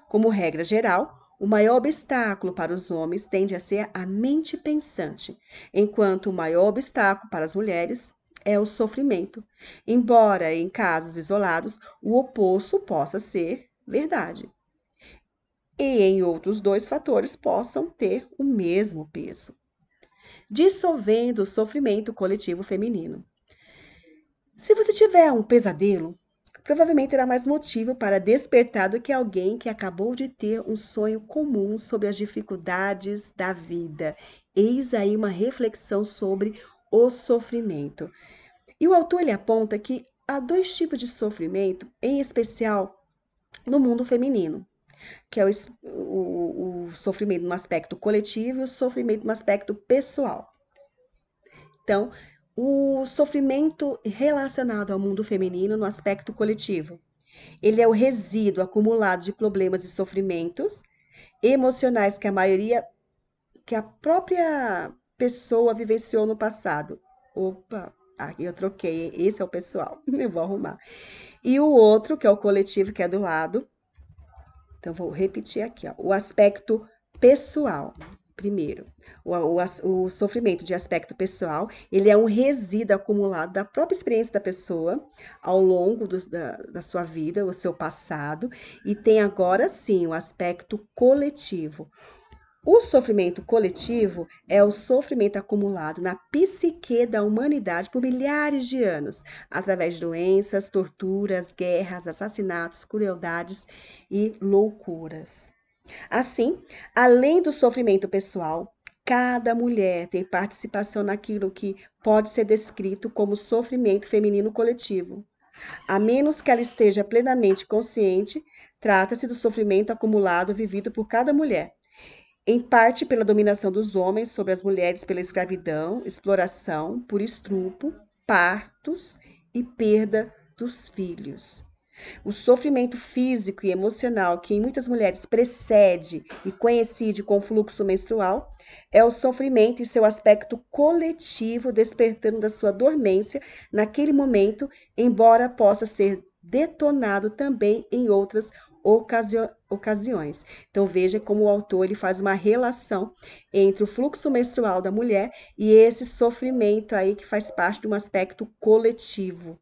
Como regra geral, o maior obstáculo para os homens tende a ser a mente pensante, enquanto o maior obstáculo para as mulheres é o sofrimento, embora em casos isolados o oposto possa ser verdade. E em outros dois fatores possam ter o mesmo peso dissolvendo o sofrimento coletivo feminino. Se você tiver um pesadelo, provavelmente terá mais motivo para despertar do que alguém que acabou de ter um sonho comum sobre as dificuldades da vida. Eis aí uma reflexão sobre o sofrimento. E o autor ele aponta que há dois tipos de sofrimento, em especial no mundo feminino que é o, o, o sofrimento no aspecto coletivo e o sofrimento no aspecto pessoal. Então, o sofrimento relacionado ao mundo feminino no aspecto coletivo. Ele é o resíduo acumulado de problemas e sofrimentos emocionais que a maioria, que a própria pessoa vivenciou no passado. Opa, aqui eu troquei, esse é o pessoal, eu vou arrumar. E o outro, que é o coletivo, que é do lado, então, vou repetir aqui, ó, o aspecto pessoal. Primeiro, o, o, o, sofrimento de aspecto pessoal, ele é um resíduo acumulado da própria experiência da pessoa ao longo do, da, da sua vida, o seu passado, e tem agora sim o aspecto coletivo. O sofrimento coletivo é o sofrimento acumulado na psique da humanidade por milhares de anos, através de doenças, torturas, guerras, assassinatos, crueldades e loucuras. Assim, além do sofrimento pessoal, cada mulher tem participação naquilo que pode ser descrito como sofrimento feminino coletivo. A menos que ela esteja plenamente consciente, trata-se do sofrimento acumulado vivido por cada mulher em parte pela dominação dos homens sobre as mulheres pela escravidão, exploração, por estrupo, partos e perda dos filhos. O sofrimento físico e emocional que em muitas mulheres precede e coincide com o fluxo menstrual é o sofrimento em seu aspecto coletivo, despertando da sua dormência naquele momento, embora possa ser detonado também em outras ocasio ocasiões. Então veja como o autor ele faz uma relação entre o fluxo menstrual da mulher e esse sofrimento aí que faz parte de um aspecto coletivo.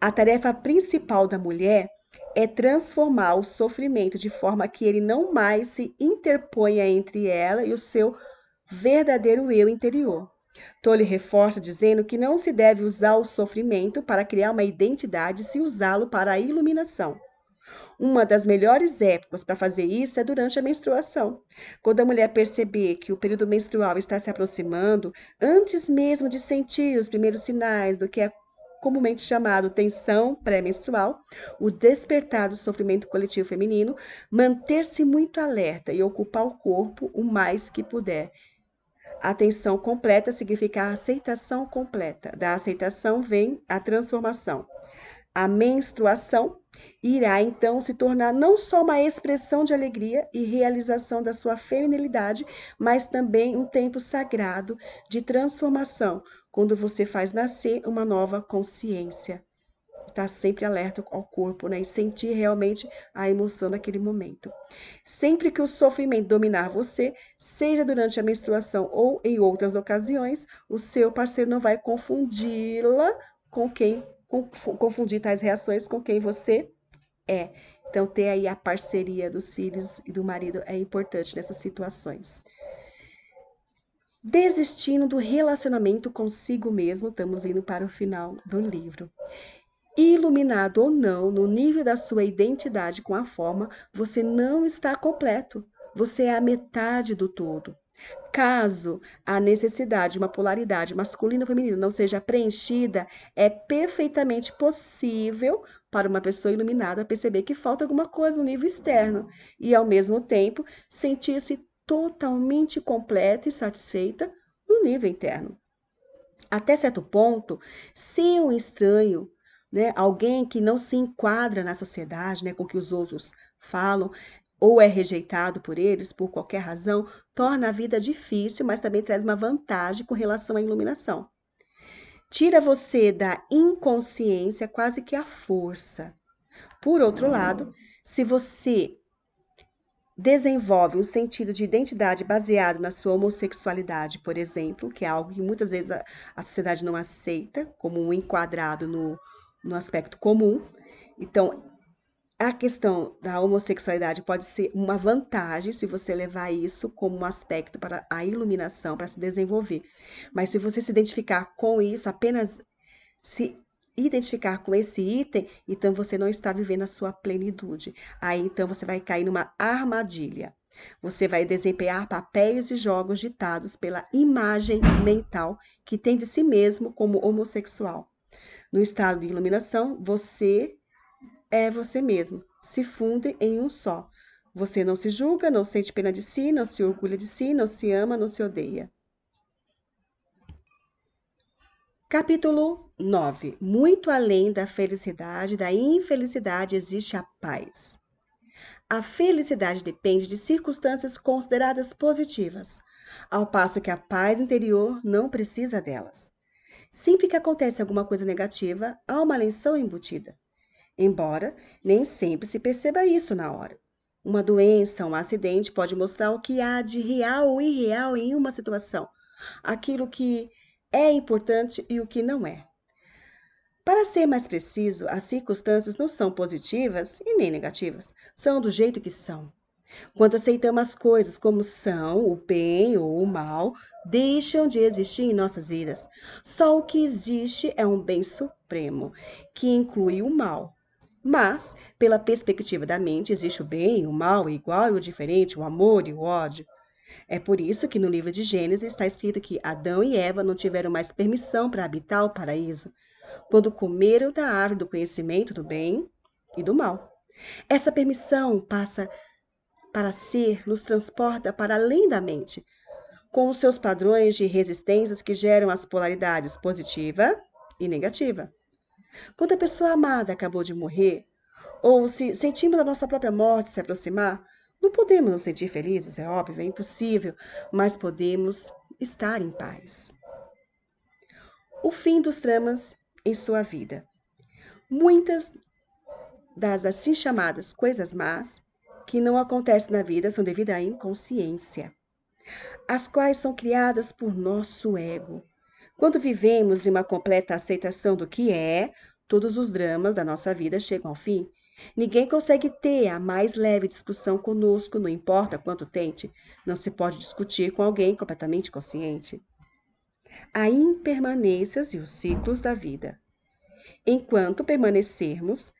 A tarefa principal da mulher é transformar o sofrimento de forma que ele não mais se interponha entre ela e o seu verdadeiro eu interior. Tolle reforça dizendo que não se deve usar o sofrimento para criar uma identidade, se usá-lo para a iluminação. Uma das melhores épocas para fazer isso é durante a menstruação. Quando a mulher perceber que o período menstrual está se aproximando, antes mesmo de sentir os primeiros sinais do que é comumente chamado tensão pré-menstrual, o despertar do sofrimento coletivo feminino, manter-se muito alerta e ocupar o corpo o mais que puder. Atenção completa significa a aceitação completa. Da aceitação vem a transformação. A menstruação irá então se tornar não só uma expressão de alegria e realização da sua feminilidade, mas também um tempo sagrado de transformação, quando você faz nascer uma nova consciência. Está sempre alerta ao corpo, né? E sentir realmente a emoção naquele momento. Sempre que o sofrimento dominar você, seja durante a menstruação ou em outras ocasiões, o seu parceiro não vai confundi-la com quem confundir tais reações com quem você é. Então, ter aí a parceria dos filhos e do marido é importante nessas situações. Desistindo do relacionamento consigo mesmo, estamos indo para o final do livro. Iluminado ou não, no nível da sua identidade com a forma, você não está completo. Você é a metade do todo. Caso a necessidade de uma polaridade masculina ou feminina não seja preenchida, é perfeitamente possível para uma pessoa iluminada perceber que falta alguma coisa no nível externo e, ao mesmo tempo, sentir-se totalmente completa e satisfeita no nível interno. Até certo ponto, ser um estranho, né, alguém que não se enquadra na sociedade, né, com que os outros falam, ou é rejeitado por eles por qualquer razão, torna a vida difícil, mas também traz uma vantagem com relação à iluminação. Tira você da inconsciência quase que a força. Por outro lado, se você desenvolve um sentido de identidade baseado na sua homossexualidade, por exemplo, que é algo que muitas vezes a, a sociedade não aceita como um enquadrado no, no aspecto comum. Então, a questão da homossexualidade pode ser uma vantagem se você levar isso como um aspecto para a iluminação, para se desenvolver. Mas se você se identificar com isso, apenas se identificar com esse item, então você não está vivendo a sua plenitude. Aí então você vai cair numa armadilha. Você vai desempenhar papéis e jogos ditados pela imagem mental que tem de si mesmo como homossexual. No estado de iluminação, você é você mesmo, se funde em um só. Você não se julga, não sente pena de si, não se orgulha de si, não se ama, não se odeia. Capítulo 9. Muito além da felicidade, da infelicidade existe a paz. A felicidade depende de circunstâncias consideradas positivas, ao passo que a paz interior não precisa delas. Sempre que acontece alguma coisa negativa, há uma lição embutida embora nem sempre se perceba isso na hora. Uma doença, um acidente pode mostrar o que há de real ou irreal em uma situação, aquilo que é importante e o que não é. Para ser mais preciso, as circunstâncias não são positivas e nem negativas, são do jeito que são. Quando aceitamos as coisas como são, o bem ou o mal deixam de existir em nossas vidas. Só o que existe é um bem supremo, que inclui o mal, mas, pela perspectiva da mente, existe o bem, o mal, o igual e o diferente, o amor e o ódio. É por isso que no livro de Gênesis está escrito que Adão e Eva não tiveram mais permissão para habitar o paraíso, quando comeram da árvore do conhecimento do bem e do mal. Essa permissão passa para ser, nos transporta para além da mente, com os seus padrões de resistências que geram as polaridades positiva e negativa. Quando a pessoa amada acabou de morrer, ou se sentimos a nossa própria morte se aproximar, não podemos nos sentir felizes, é óbvio, é impossível, mas podemos estar em paz. O fim dos dramas em sua vida. Muitas das assim chamadas coisas más que não acontecem na vida são devido à inconsciência, as quais são criadas por nosso ego, quando vivemos de uma completa aceitação do que é, todos os dramas da nossa vida chegam ao fim. Ninguém consegue ter a mais leve discussão conosco, não importa quanto tente. Não se pode discutir com alguém completamente consciente. Há impermanências e os ciclos da vida. Enquanto permanecermos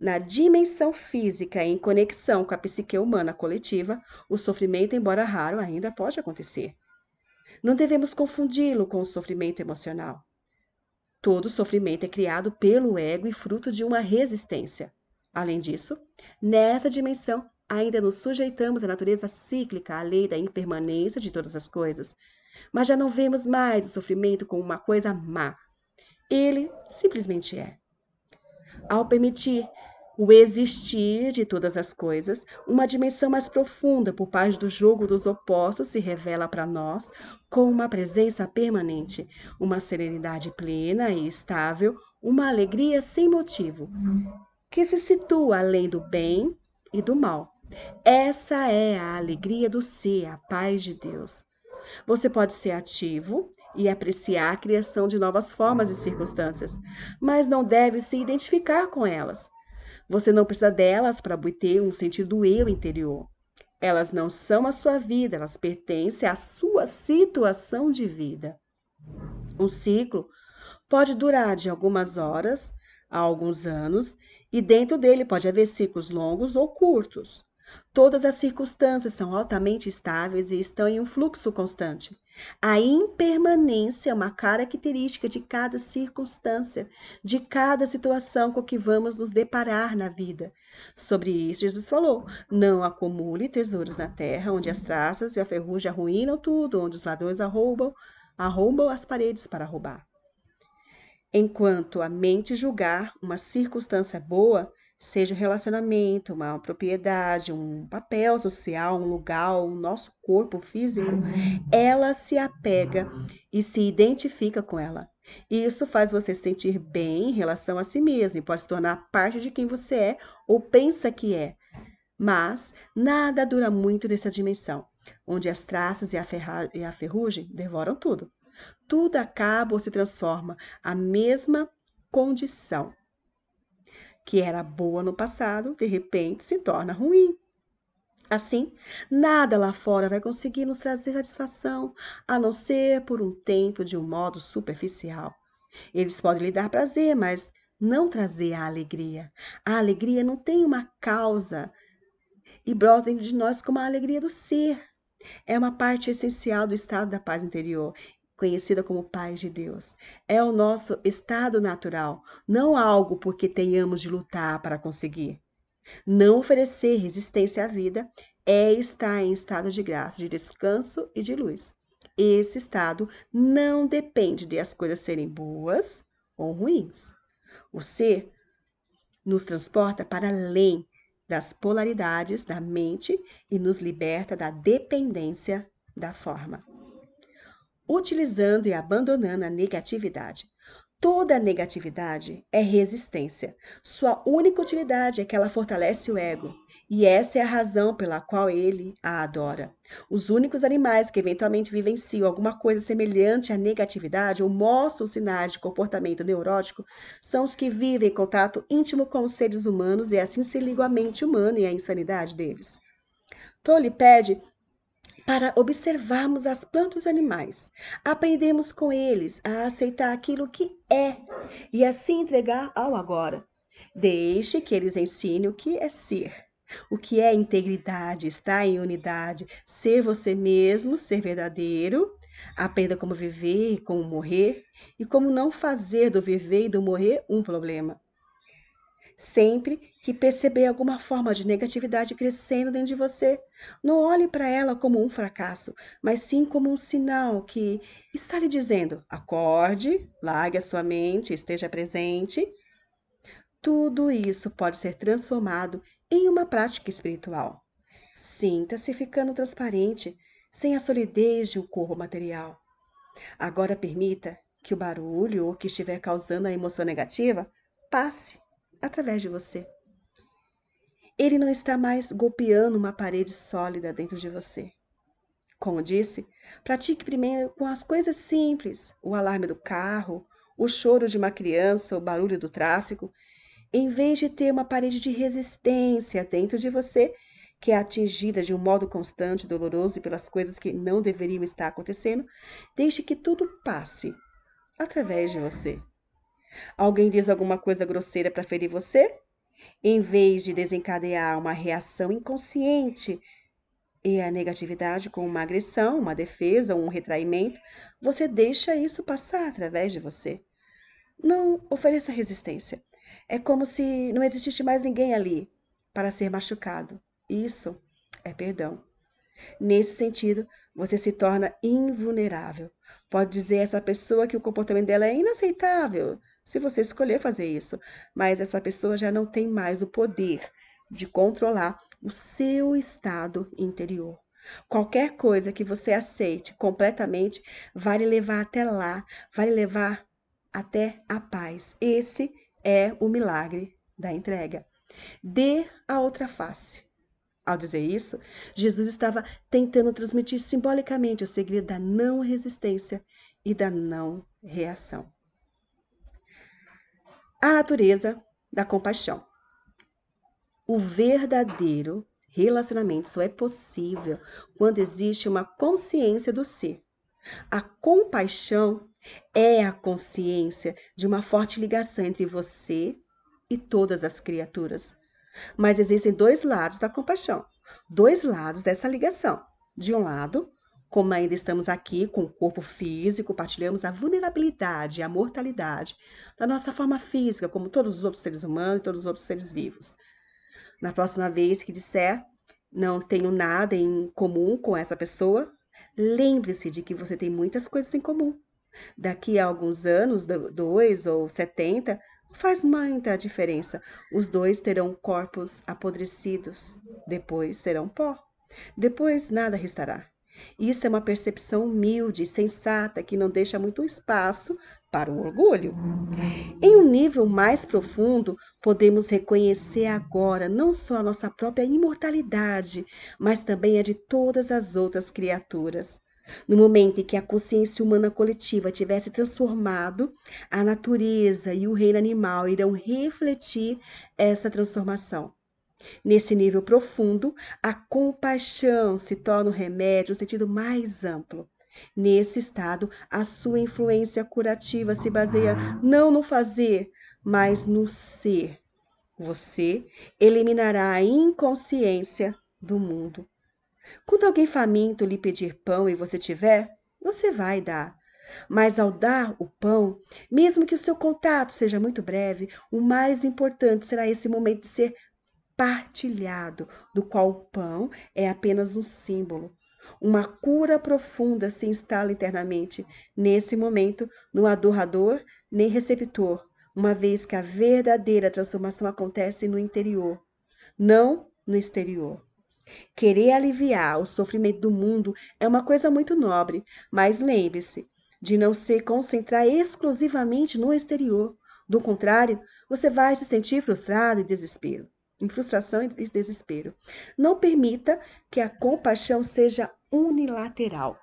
na dimensão física em conexão com a psique humana coletiva, o sofrimento, embora raro, ainda pode acontecer. Não devemos confundi-lo com o sofrimento emocional. Todo sofrimento é criado pelo ego e fruto de uma resistência. Além disso, nessa dimensão, ainda nos sujeitamos à natureza cíclica, à lei da impermanência de todas as coisas. Mas já não vemos mais o sofrimento como uma coisa má. Ele simplesmente é. Ao permitir o existir de todas as coisas, uma dimensão mais profunda por parte do jogo dos opostos se revela para nós com uma presença permanente, uma serenidade plena e estável, uma alegria sem motivo, que se situa além do bem e do mal. Essa é a alegria do ser, a paz de Deus. Você pode ser ativo e apreciar a criação de novas formas e circunstâncias, mas não deve se identificar com elas. Você não precisa delas para obter um sentido eu interior. Elas não são a sua vida, elas pertencem à sua situação de vida. Um ciclo pode durar de algumas horas a alguns anos, e dentro dele pode haver ciclos longos ou curtos. Todas as circunstâncias são altamente estáveis e estão em um fluxo constante. A impermanência é uma característica de cada circunstância, de cada situação com que vamos nos deparar na vida. Sobre isso, Jesus falou: Não acumule tesouros na terra, onde as traças e a ferrugem arruinam tudo, onde os ladrões arrombam, arrombam as paredes para roubar. Enquanto a mente julgar uma circunstância boa, seja um relacionamento, uma propriedade, um papel social, um lugar, o nosso corpo físico, ela se apega e se identifica com ela. E isso faz você sentir bem em relação a si mesmo e pode se tornar parte de quem você é ou pensa que é. Mas nada dura muito nessa dimensão, onde as traças e a, e a ferrugem devoram tudo tudo acaba ou se transforma a mesma condição que era boa no passado, de repente se torna ruim. Assim, nada lá fora vai conseguir nos trazer satisfação, a não ser por um tempo de um modo superficial. Eles podem lhe dar prazer, mas não trazer a alegria. A alegria não tem uma causa e brota dentro de nós como a alegria do ser. É uma parte essencial do estado da paz interior conhecida como paz de Deus. É o nosso estado natural, não algo porque tenhamos de lutar para conseguir. Não oferecer resistência à vida é estar em estado de graça, de descanso e de luz. Esse estado não depende de as coisas serem boas ou ruins. O ser nos transporta para além das polaridades da mente e nos liberta da dependência da forma utilizando e abandonando a negatividade. Toda negatividade é resistência. Sua única utilidade é que ela fortalece o ego, e essa é a razão pela qual ele a adora. Os únicos animais que eventualmente vivenciam alguma coisa semelhante à negatividade ou mostram sinais de comportamento neurótico são os que vivem em contato íntimo com os seres humanos e assim se ligam à mente humana e à insanidade deles. Tolle pede para observarmos as plantas e animais. Aprendemos com eles a aceitar aquilo que é e assim entregar ao agora. Deixe que eles ensinem o que é ser. O que é integridade, estar em unidade, ser você mesmo, ser verdadeiro. Aprenda como viver e como morrer, e como não fazer do viver e do morrer um problema. Sempre que perceber alguma forma de negatividade crescendo dentro de você, não olhe para ela como um fracasso, mas sim como um sinal que está lhe dizendo: acorde, largue a sua mente, esteja presente. Tudo isso pode ser transformado em uma prática espiritual. Sinta-se ficando transparente, sem a solidez de um corpo material. Agora permita que o barulho ou que estiver causando a emoção negativa passe através de você. Ele não está mais golpeando uma parede sólida dentro de você. Como disse, pratique primeiro com as coisas simples: o alarme do carro, o choro de uma criança, o barulho do tráfego, em vez de ter uma parede de resistência dentro de você que é atingida de um modo constante, doloroso e pelas coisas que não deveriam estar acontecendo, deixe que tudo passe através de você. Alguém diz alguma coisa grosseira para ferir você? Em vez de desencadear uma reação inconsciente e a negatividade com uma agressão, uma defesa ou um retraimento, você deixa isso passar através de você. Não ofereça resistência. É como se não existisse mais ninguém ali para ser machucado. Isso é perdão. Nesse sentido, você se torna invulnerável. Pode dizer a essa pessoa que o comportamento dela é inaceitável, se você escolher fazer isso, mas essa pessoa já não tem mais o poder de controlar o seu estado interior. Qualquer coisa que você aceite completamente vai lhe levar até lá, vai lhe levar até a paz. Esse é o milagre da entrega. Dê a outra face. Ao dizer isso, Jesus estava tentando transmitir simbolicamente o segredo da não resistência e da não reação. A natureza da compaixão. O verdadeiro relacionamento só é possível quando existe uma consciência do ser. A compaixão é a consciência de uma forte ligação entre você e todas as criaturas. Mas existem dois lados da compaixão, dois lados dessa ligação. De um lado, como ainda estamos aqui com o corpo físico, partilhamos a vulnerabilidade e a mortalidade da nossa forma física, como todos os outros seres humanos e todos os outros seres vivos. Na próxima vez que disser não tenho nada em comum com essa pessoa, lembre-se de que você tem muitas coisas em comum. Daqui a alguns anos, dois ou setenta, faz muita diferença. Os dois terão corpos apodrecidos, depois serão pó. Depois nada restará. Isso é uma percepção humilde e sensata que não deixa muito espaço para o orgulho. Em um nível mais profundo, podemos reconhecer agora não só a nossa própria imortalidade, mas também a de todas as outras criaturas. No momento em que a consciência humana coletiva tivesse transformado, a natureza e o reino animal irão refletir essa transformação. Nesse nível profundo, a compaixão se torna o remédio no sentido mais amplo. Nesse estado, a sua influência curativa se baseia não no fazer, mas no ser. Você eliminará a inconsciência do mundo. Quando alguém faminto lhe pedir pão e você tiver, você vai dar. Mas ao dar o pão, mesmo que o seu contato seja muito breve, o mais importante será esse momento de ser partilhado, do qual o pão é apenas um símbolo. Uma cura profunda se instala internamente, nesse momento, no adorador nem receptor, uma vez que a verdadeira transformação acontece no interior, não no exterior. Querer aliviar o sofrimento do mundo é uma coisa muito nobre, mas lembre-se de não se concentrar exclusivamente no exterior. Do contrário, você vai se sentir frustrado e desespero em frustração e desespero. Não permita que a compaixão seja unilateral.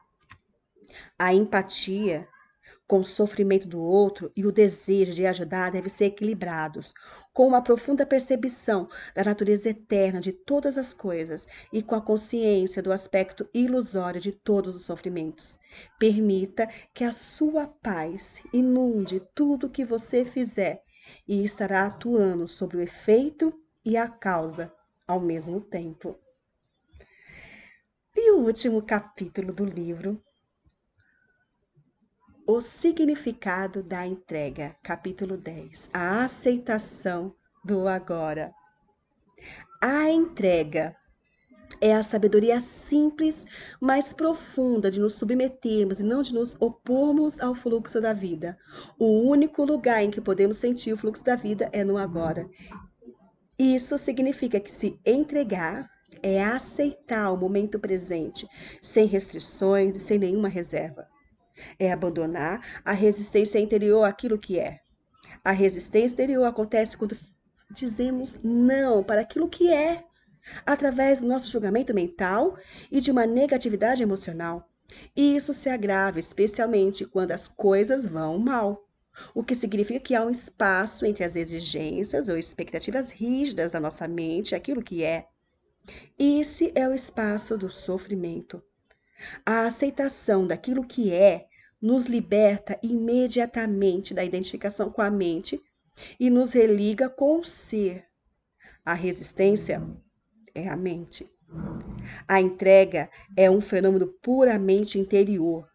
A empatia com o sofrimento do outro e o desejo de ajudar devem ser equilibrados, com uma profunda percepção da natureza eterna de todas as coisas e com a consciência do aspecto ilusório de todos os sofrimentos. Permita que a sua paz inunde tudo o que você fizer e estará atuando sobre o efeito e a causa ao mesmo tempo. E o último capítulo do livro, O significado da entrega, capítulo 10, a aceitação do agora. A entrega é a sabedoria simples, mas profunda de nos submetermos e não de nos opormos ao fluxo da vida. O único lugar em que podemos sentir o fluxo da vida é no agora. Isso significa que se entregar é aceitar o momento presente, sem restrições e sem nenhuma reserva. É abandonar a resistência interior àquilo que é. A resistência interior acontece quando dizemos não para aquilo que é, através do nosso julgamento mental e de uma negatividade emocional. E isso se agrava especialmente quando as coisas vão mal o que significa que há um espaço entre as exigências ou expectativas rígidas da nossa mente aquilo que é. Esse é o espaço do sofrimento. A aceitação daquilo que é nos liberta imediatamente da identificação com a mente e nos religa com o ser. A resistência é a mente. A entrega é um fenômeno puramente interior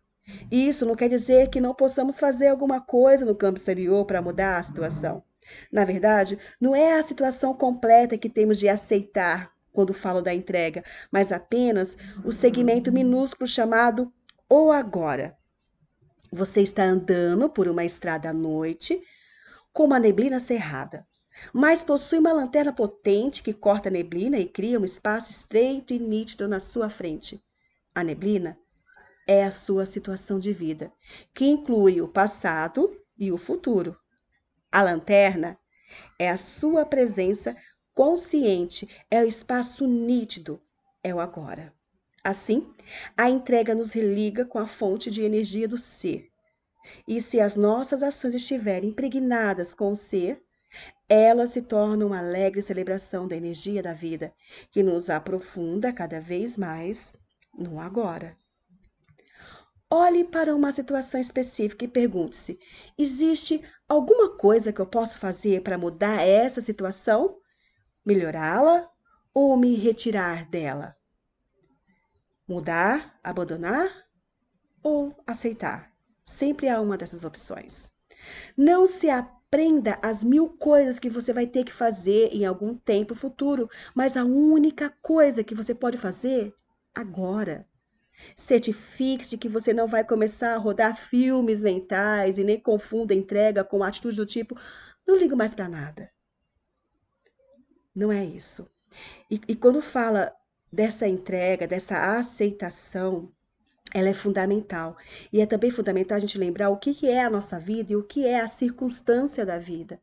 isso não quer dizer que não possamos fazer alguma coisa no campo exterior para mudar a situação. Na verdade, não é a situação completa que temos de aceitar quando falo da entrega, mas apenas o segmento minúsculo chamado o agora. Você está andando por uma estrada à noite, como a neblina cerrada, mas possui uma lanterna potente que corta a neblina e cria um espaço estreito e nítido na sua frente. A neblina é a sua situação de vida, que inclui o passado e o futuro. A lanterna é a sua presença consciente, é o espaço nítido, é o agora. Assim, a entrega nos religa com a fonte de energia do ser. E se as nossas ações estiverem impregnadas com o ser, elas se tornam uma alegre celebração da energia da vida, que nos aprofunda cada vez mais no agora. Olhe para uma situação específica e pergunte-se: existe alguma coisa que eu posso fazer para mudar essa situação? Melhorá-la ou me retirar dela? Mudar, abandonar ou aceitar? Sempre há uma dessas opções. Não se aprenda as mil coisas que você vai ter que fazer em algum tempo futuro, mas a única coisa que você pode fazer agora Certifique-se que você não vai começar a rodar filmes mentais e nem confunda entrega com atitude do tipo: não ligo mais para nada. Não é isso. E, e quando fala dessa entrega, dessa aceitação, ela é fundamental. E é também fundamental a gente lembrar o que, que é a nossa vida e o que é a circunstância da vida.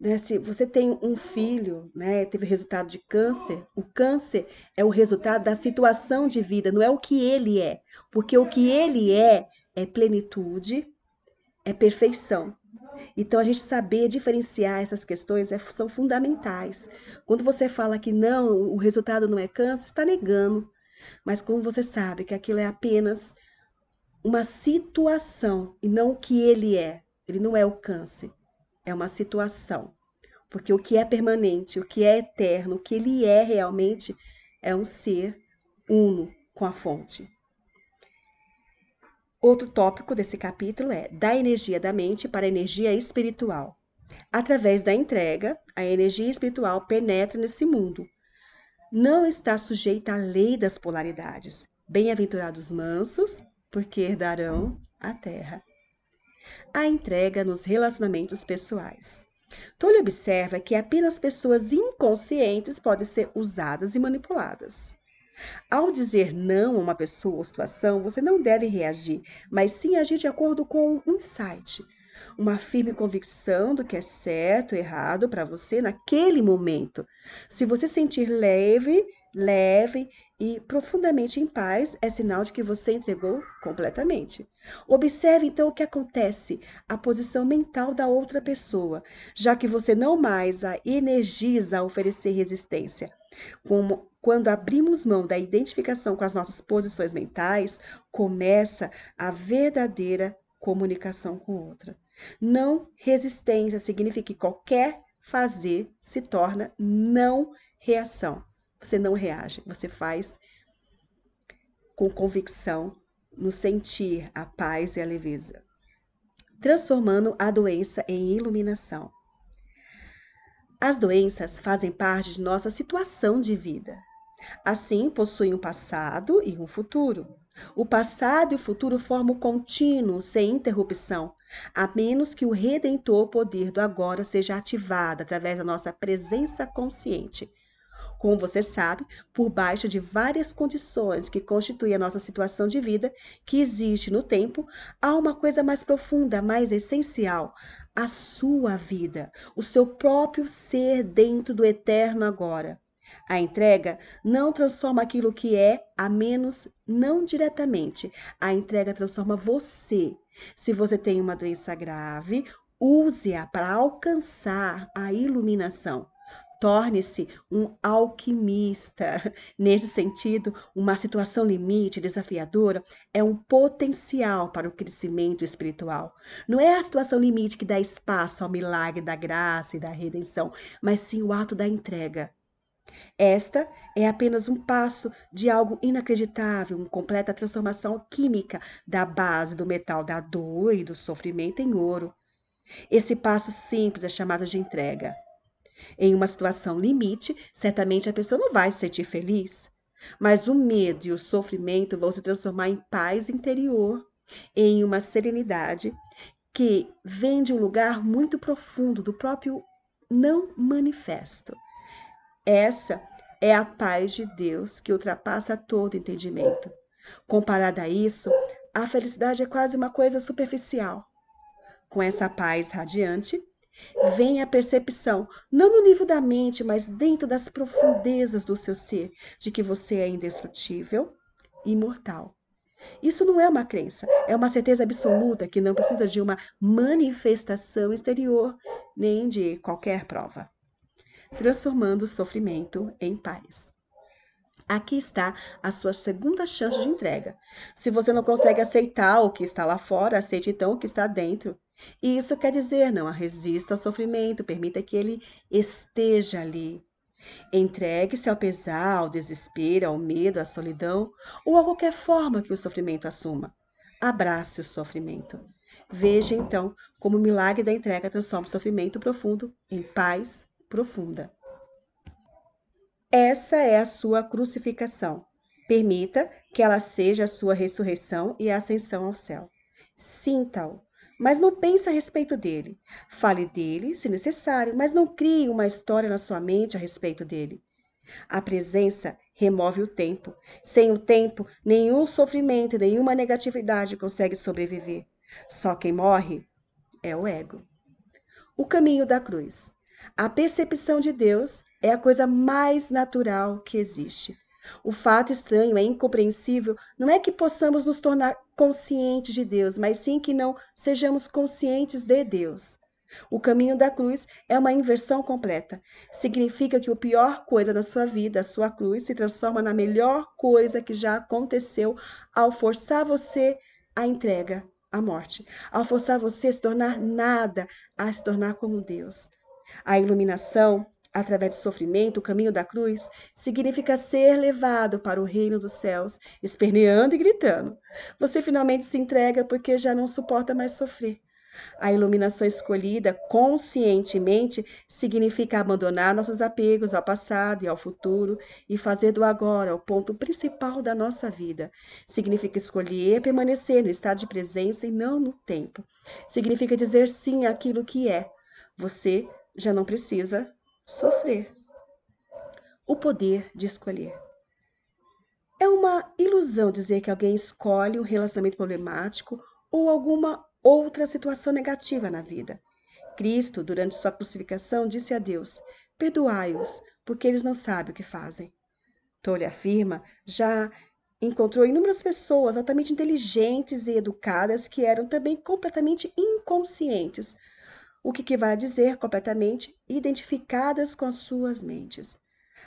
Né, se você tem um filho, né, teve resultado de câncer, o câncer é o resultado da situação de vida, não é o que ele é. Porque o que ele é é plenitude, é perfeição. Então, a gente saber diferenciar essas questões é, são fundamentais. Quando você fala que não, o resultado não é câncer, está negando. Mas quando você sabe que aquilo é apenas uma situação e não o que ele é, ele não é o câncer é uma situação. Porque o que é permanente, o que é eterno, o que ele é realmente, é um ser uno com a fonte. Outro tópico desse capítulo é da energia da mente para a energia espiritual. Através da entrega, a energia espiritual penetra nesse mundo. Não está sujeita à lei das polaridades. Bem-aventurados mansos, porque herdarão a terra a entrega nos relacionamentos pessoais. Tolle observa que apenas pessoas inconscientes podem ser usadas e manipuladas. Ao dizer não a uma pessoa ou situação, você não deve reagir, mas sim agir de acordo com um insight, uma firme convicção do que é certo ou errado para você naquele momento. Se você sentir leve, leve e profundamente em paz, é sinal de que você entregou completamente. Observe então o que acontece, a posição mental da outra pessoa, já que você não mais a energiza a oferecer resistência. Como quando abrimos mão da identificação com as nossas posições mentais, começa a verdadeira comunicação com outra. Não resistência significa que qualquer fazer se torna não reação. Você não reage, você faz com convicção, no sentir a paz e a leveza, transformando a doença em iluminação. As doenças fazem parte de nossa situação de vida. Assim, possuem um passado e um futuro. O passado e o futuro formam contínuo, sem interrupção, a menos que o redentor poder do agora seja ativado através da nossa presença consciente, como você sabe, por baixo de várias condições que constituem a nossa situação de vida, que existe no tempo, há uma coisa mais profunda, mais essencial, a sua vida, o seu próprio ser dentro do eterno agora. A entrega não transforma aquilo que é, a menos não diretamente. A entrega transforma você. Se você tem uma doença grave, use-a para alcançar a iluminação. Torne-se um alquimista. Nesse sentido, uma situação limite desafiadora é um potencial para o crescimento espiritual. Não é a situação limite que dá espaço ao milagre da graça e da redenção, mas sim o ato da entrega. Esta é apenas um passo de algo inacreditável, uma completa transformação química da base do metal da dor e do sofrimento em ouro. Esse passo simples é chamado de entrega. Em uma situação limite, certamente a pessoa não vai se sentir feliz, mas o medo e o sofrimento vão se transformar em paz interior, em uma serenidade que vem de um lugar muito profundo, do próprio não manifesto. Essa é a paz de Deus que ultrapassa todo entendimento. Comparada a isso, a felicidade é quase uma coisa superficial. Com essa paz radiante, vem a percepção, não no nível da mente, mas dentro das profundezas do seu ser, de que você é indestrutível, imortal. Isso não é uma crença, é uma certeza absoluta que não precisa de uma manifestação exterior, nem de qualquer prova. Transformando o sofrimento em paz. Aqui está a sua segunda chance de entrega. Se você não consegue aceitar o que está lá fora, aceite então o que está dentro. E isso quer dizer, não resista ao sofrimento, permita que ele esteja ali. Entregue-se ao pesar, ao desespero, ao medo, à solidão ou a qualquer forma que o sofrimento assuma. Abrace o sofrimento. Veja então como o milagre da entrega transforma o sofrimento profundo em paz profunda. Essa é a sua crucificação. Permita que ela seja a sua ressurreição e ascensão ao céu. Sinta-o, mas não pense a respeito dele. Fale dele, se necessário, mas não crie uma história na sua mente a respeito dele. A presença remove o tempo. Sem o tempo, nenhum sofrimento nenhuma negatividade consegue sobreviver. Só quem morre é o ego. O caminho da cruz. A percepção de Deus é a coisa mais natural que existe. O fato estranho é incompreensível não é que possamos nos tornar conscientes de Deus, mas sim que não sejamos conscientes de Deus. O caminho da cruz é uma inversão completa. Significa que a pior coisa na sua vida, a sua cruz, se transforma na melhor coisa que já aconteceu ao forçar você à entrega, à morte, ao forçar você a se tornar nada, a se tornar como Deus. A iluminação, através do sofrimento, o caminho da cruz, significa ser levado para o reino dos céus, esperneando e gritando. Você finalmente se entrega porque já não suporta mais sofrer. A iluminação escolhida conscientemente significa abandonar nossos apegos ao passado e ao futuro e fazer do agora o ponto principal da nossa vida. Significa escolher permanecer no estado de presença e não no tempo. Significa dizer sim àquilo que é. Você já não precisa sofrer. O poder de escolher. É uma ilusão dizer que alguém escolhe um relacionamento problemático ou alguma outra situação negativa na vida. Cristo, durante sua crucificação, disse a Deus: Perdoai-os, porque eles não sabem o que fazem. Tolle afirma já encontrou inúmeras pessoas altamente inteligentes e educadas que eram também completamente inconscientes o que a dizer completamente identificadas com as suas mentes.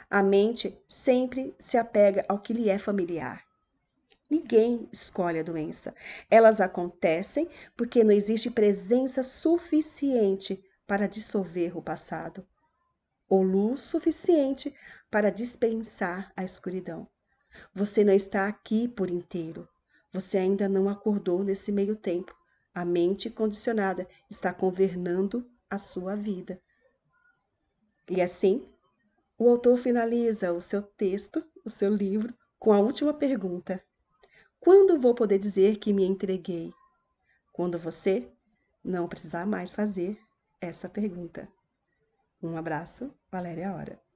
A mente sempre se apega ao que lhe é familiar. Ninguém escolhe a doença. Elas acontecem porque não existe presença suficiente para dissolver o passado, ou luz suficiente para dispensar a escuridão. Você não está aqui por inteiro. Você ainda não acordou nesse meio tempo. A mente condicionada está governando a sua vida. E assim, o autor finaliza o seu texto, o seu livro, com a última pergunta: Quando vou poder dizer que me entreguei? Quando você não precisar mais fazer essa pergunta. Um abraço, Valéria Hora.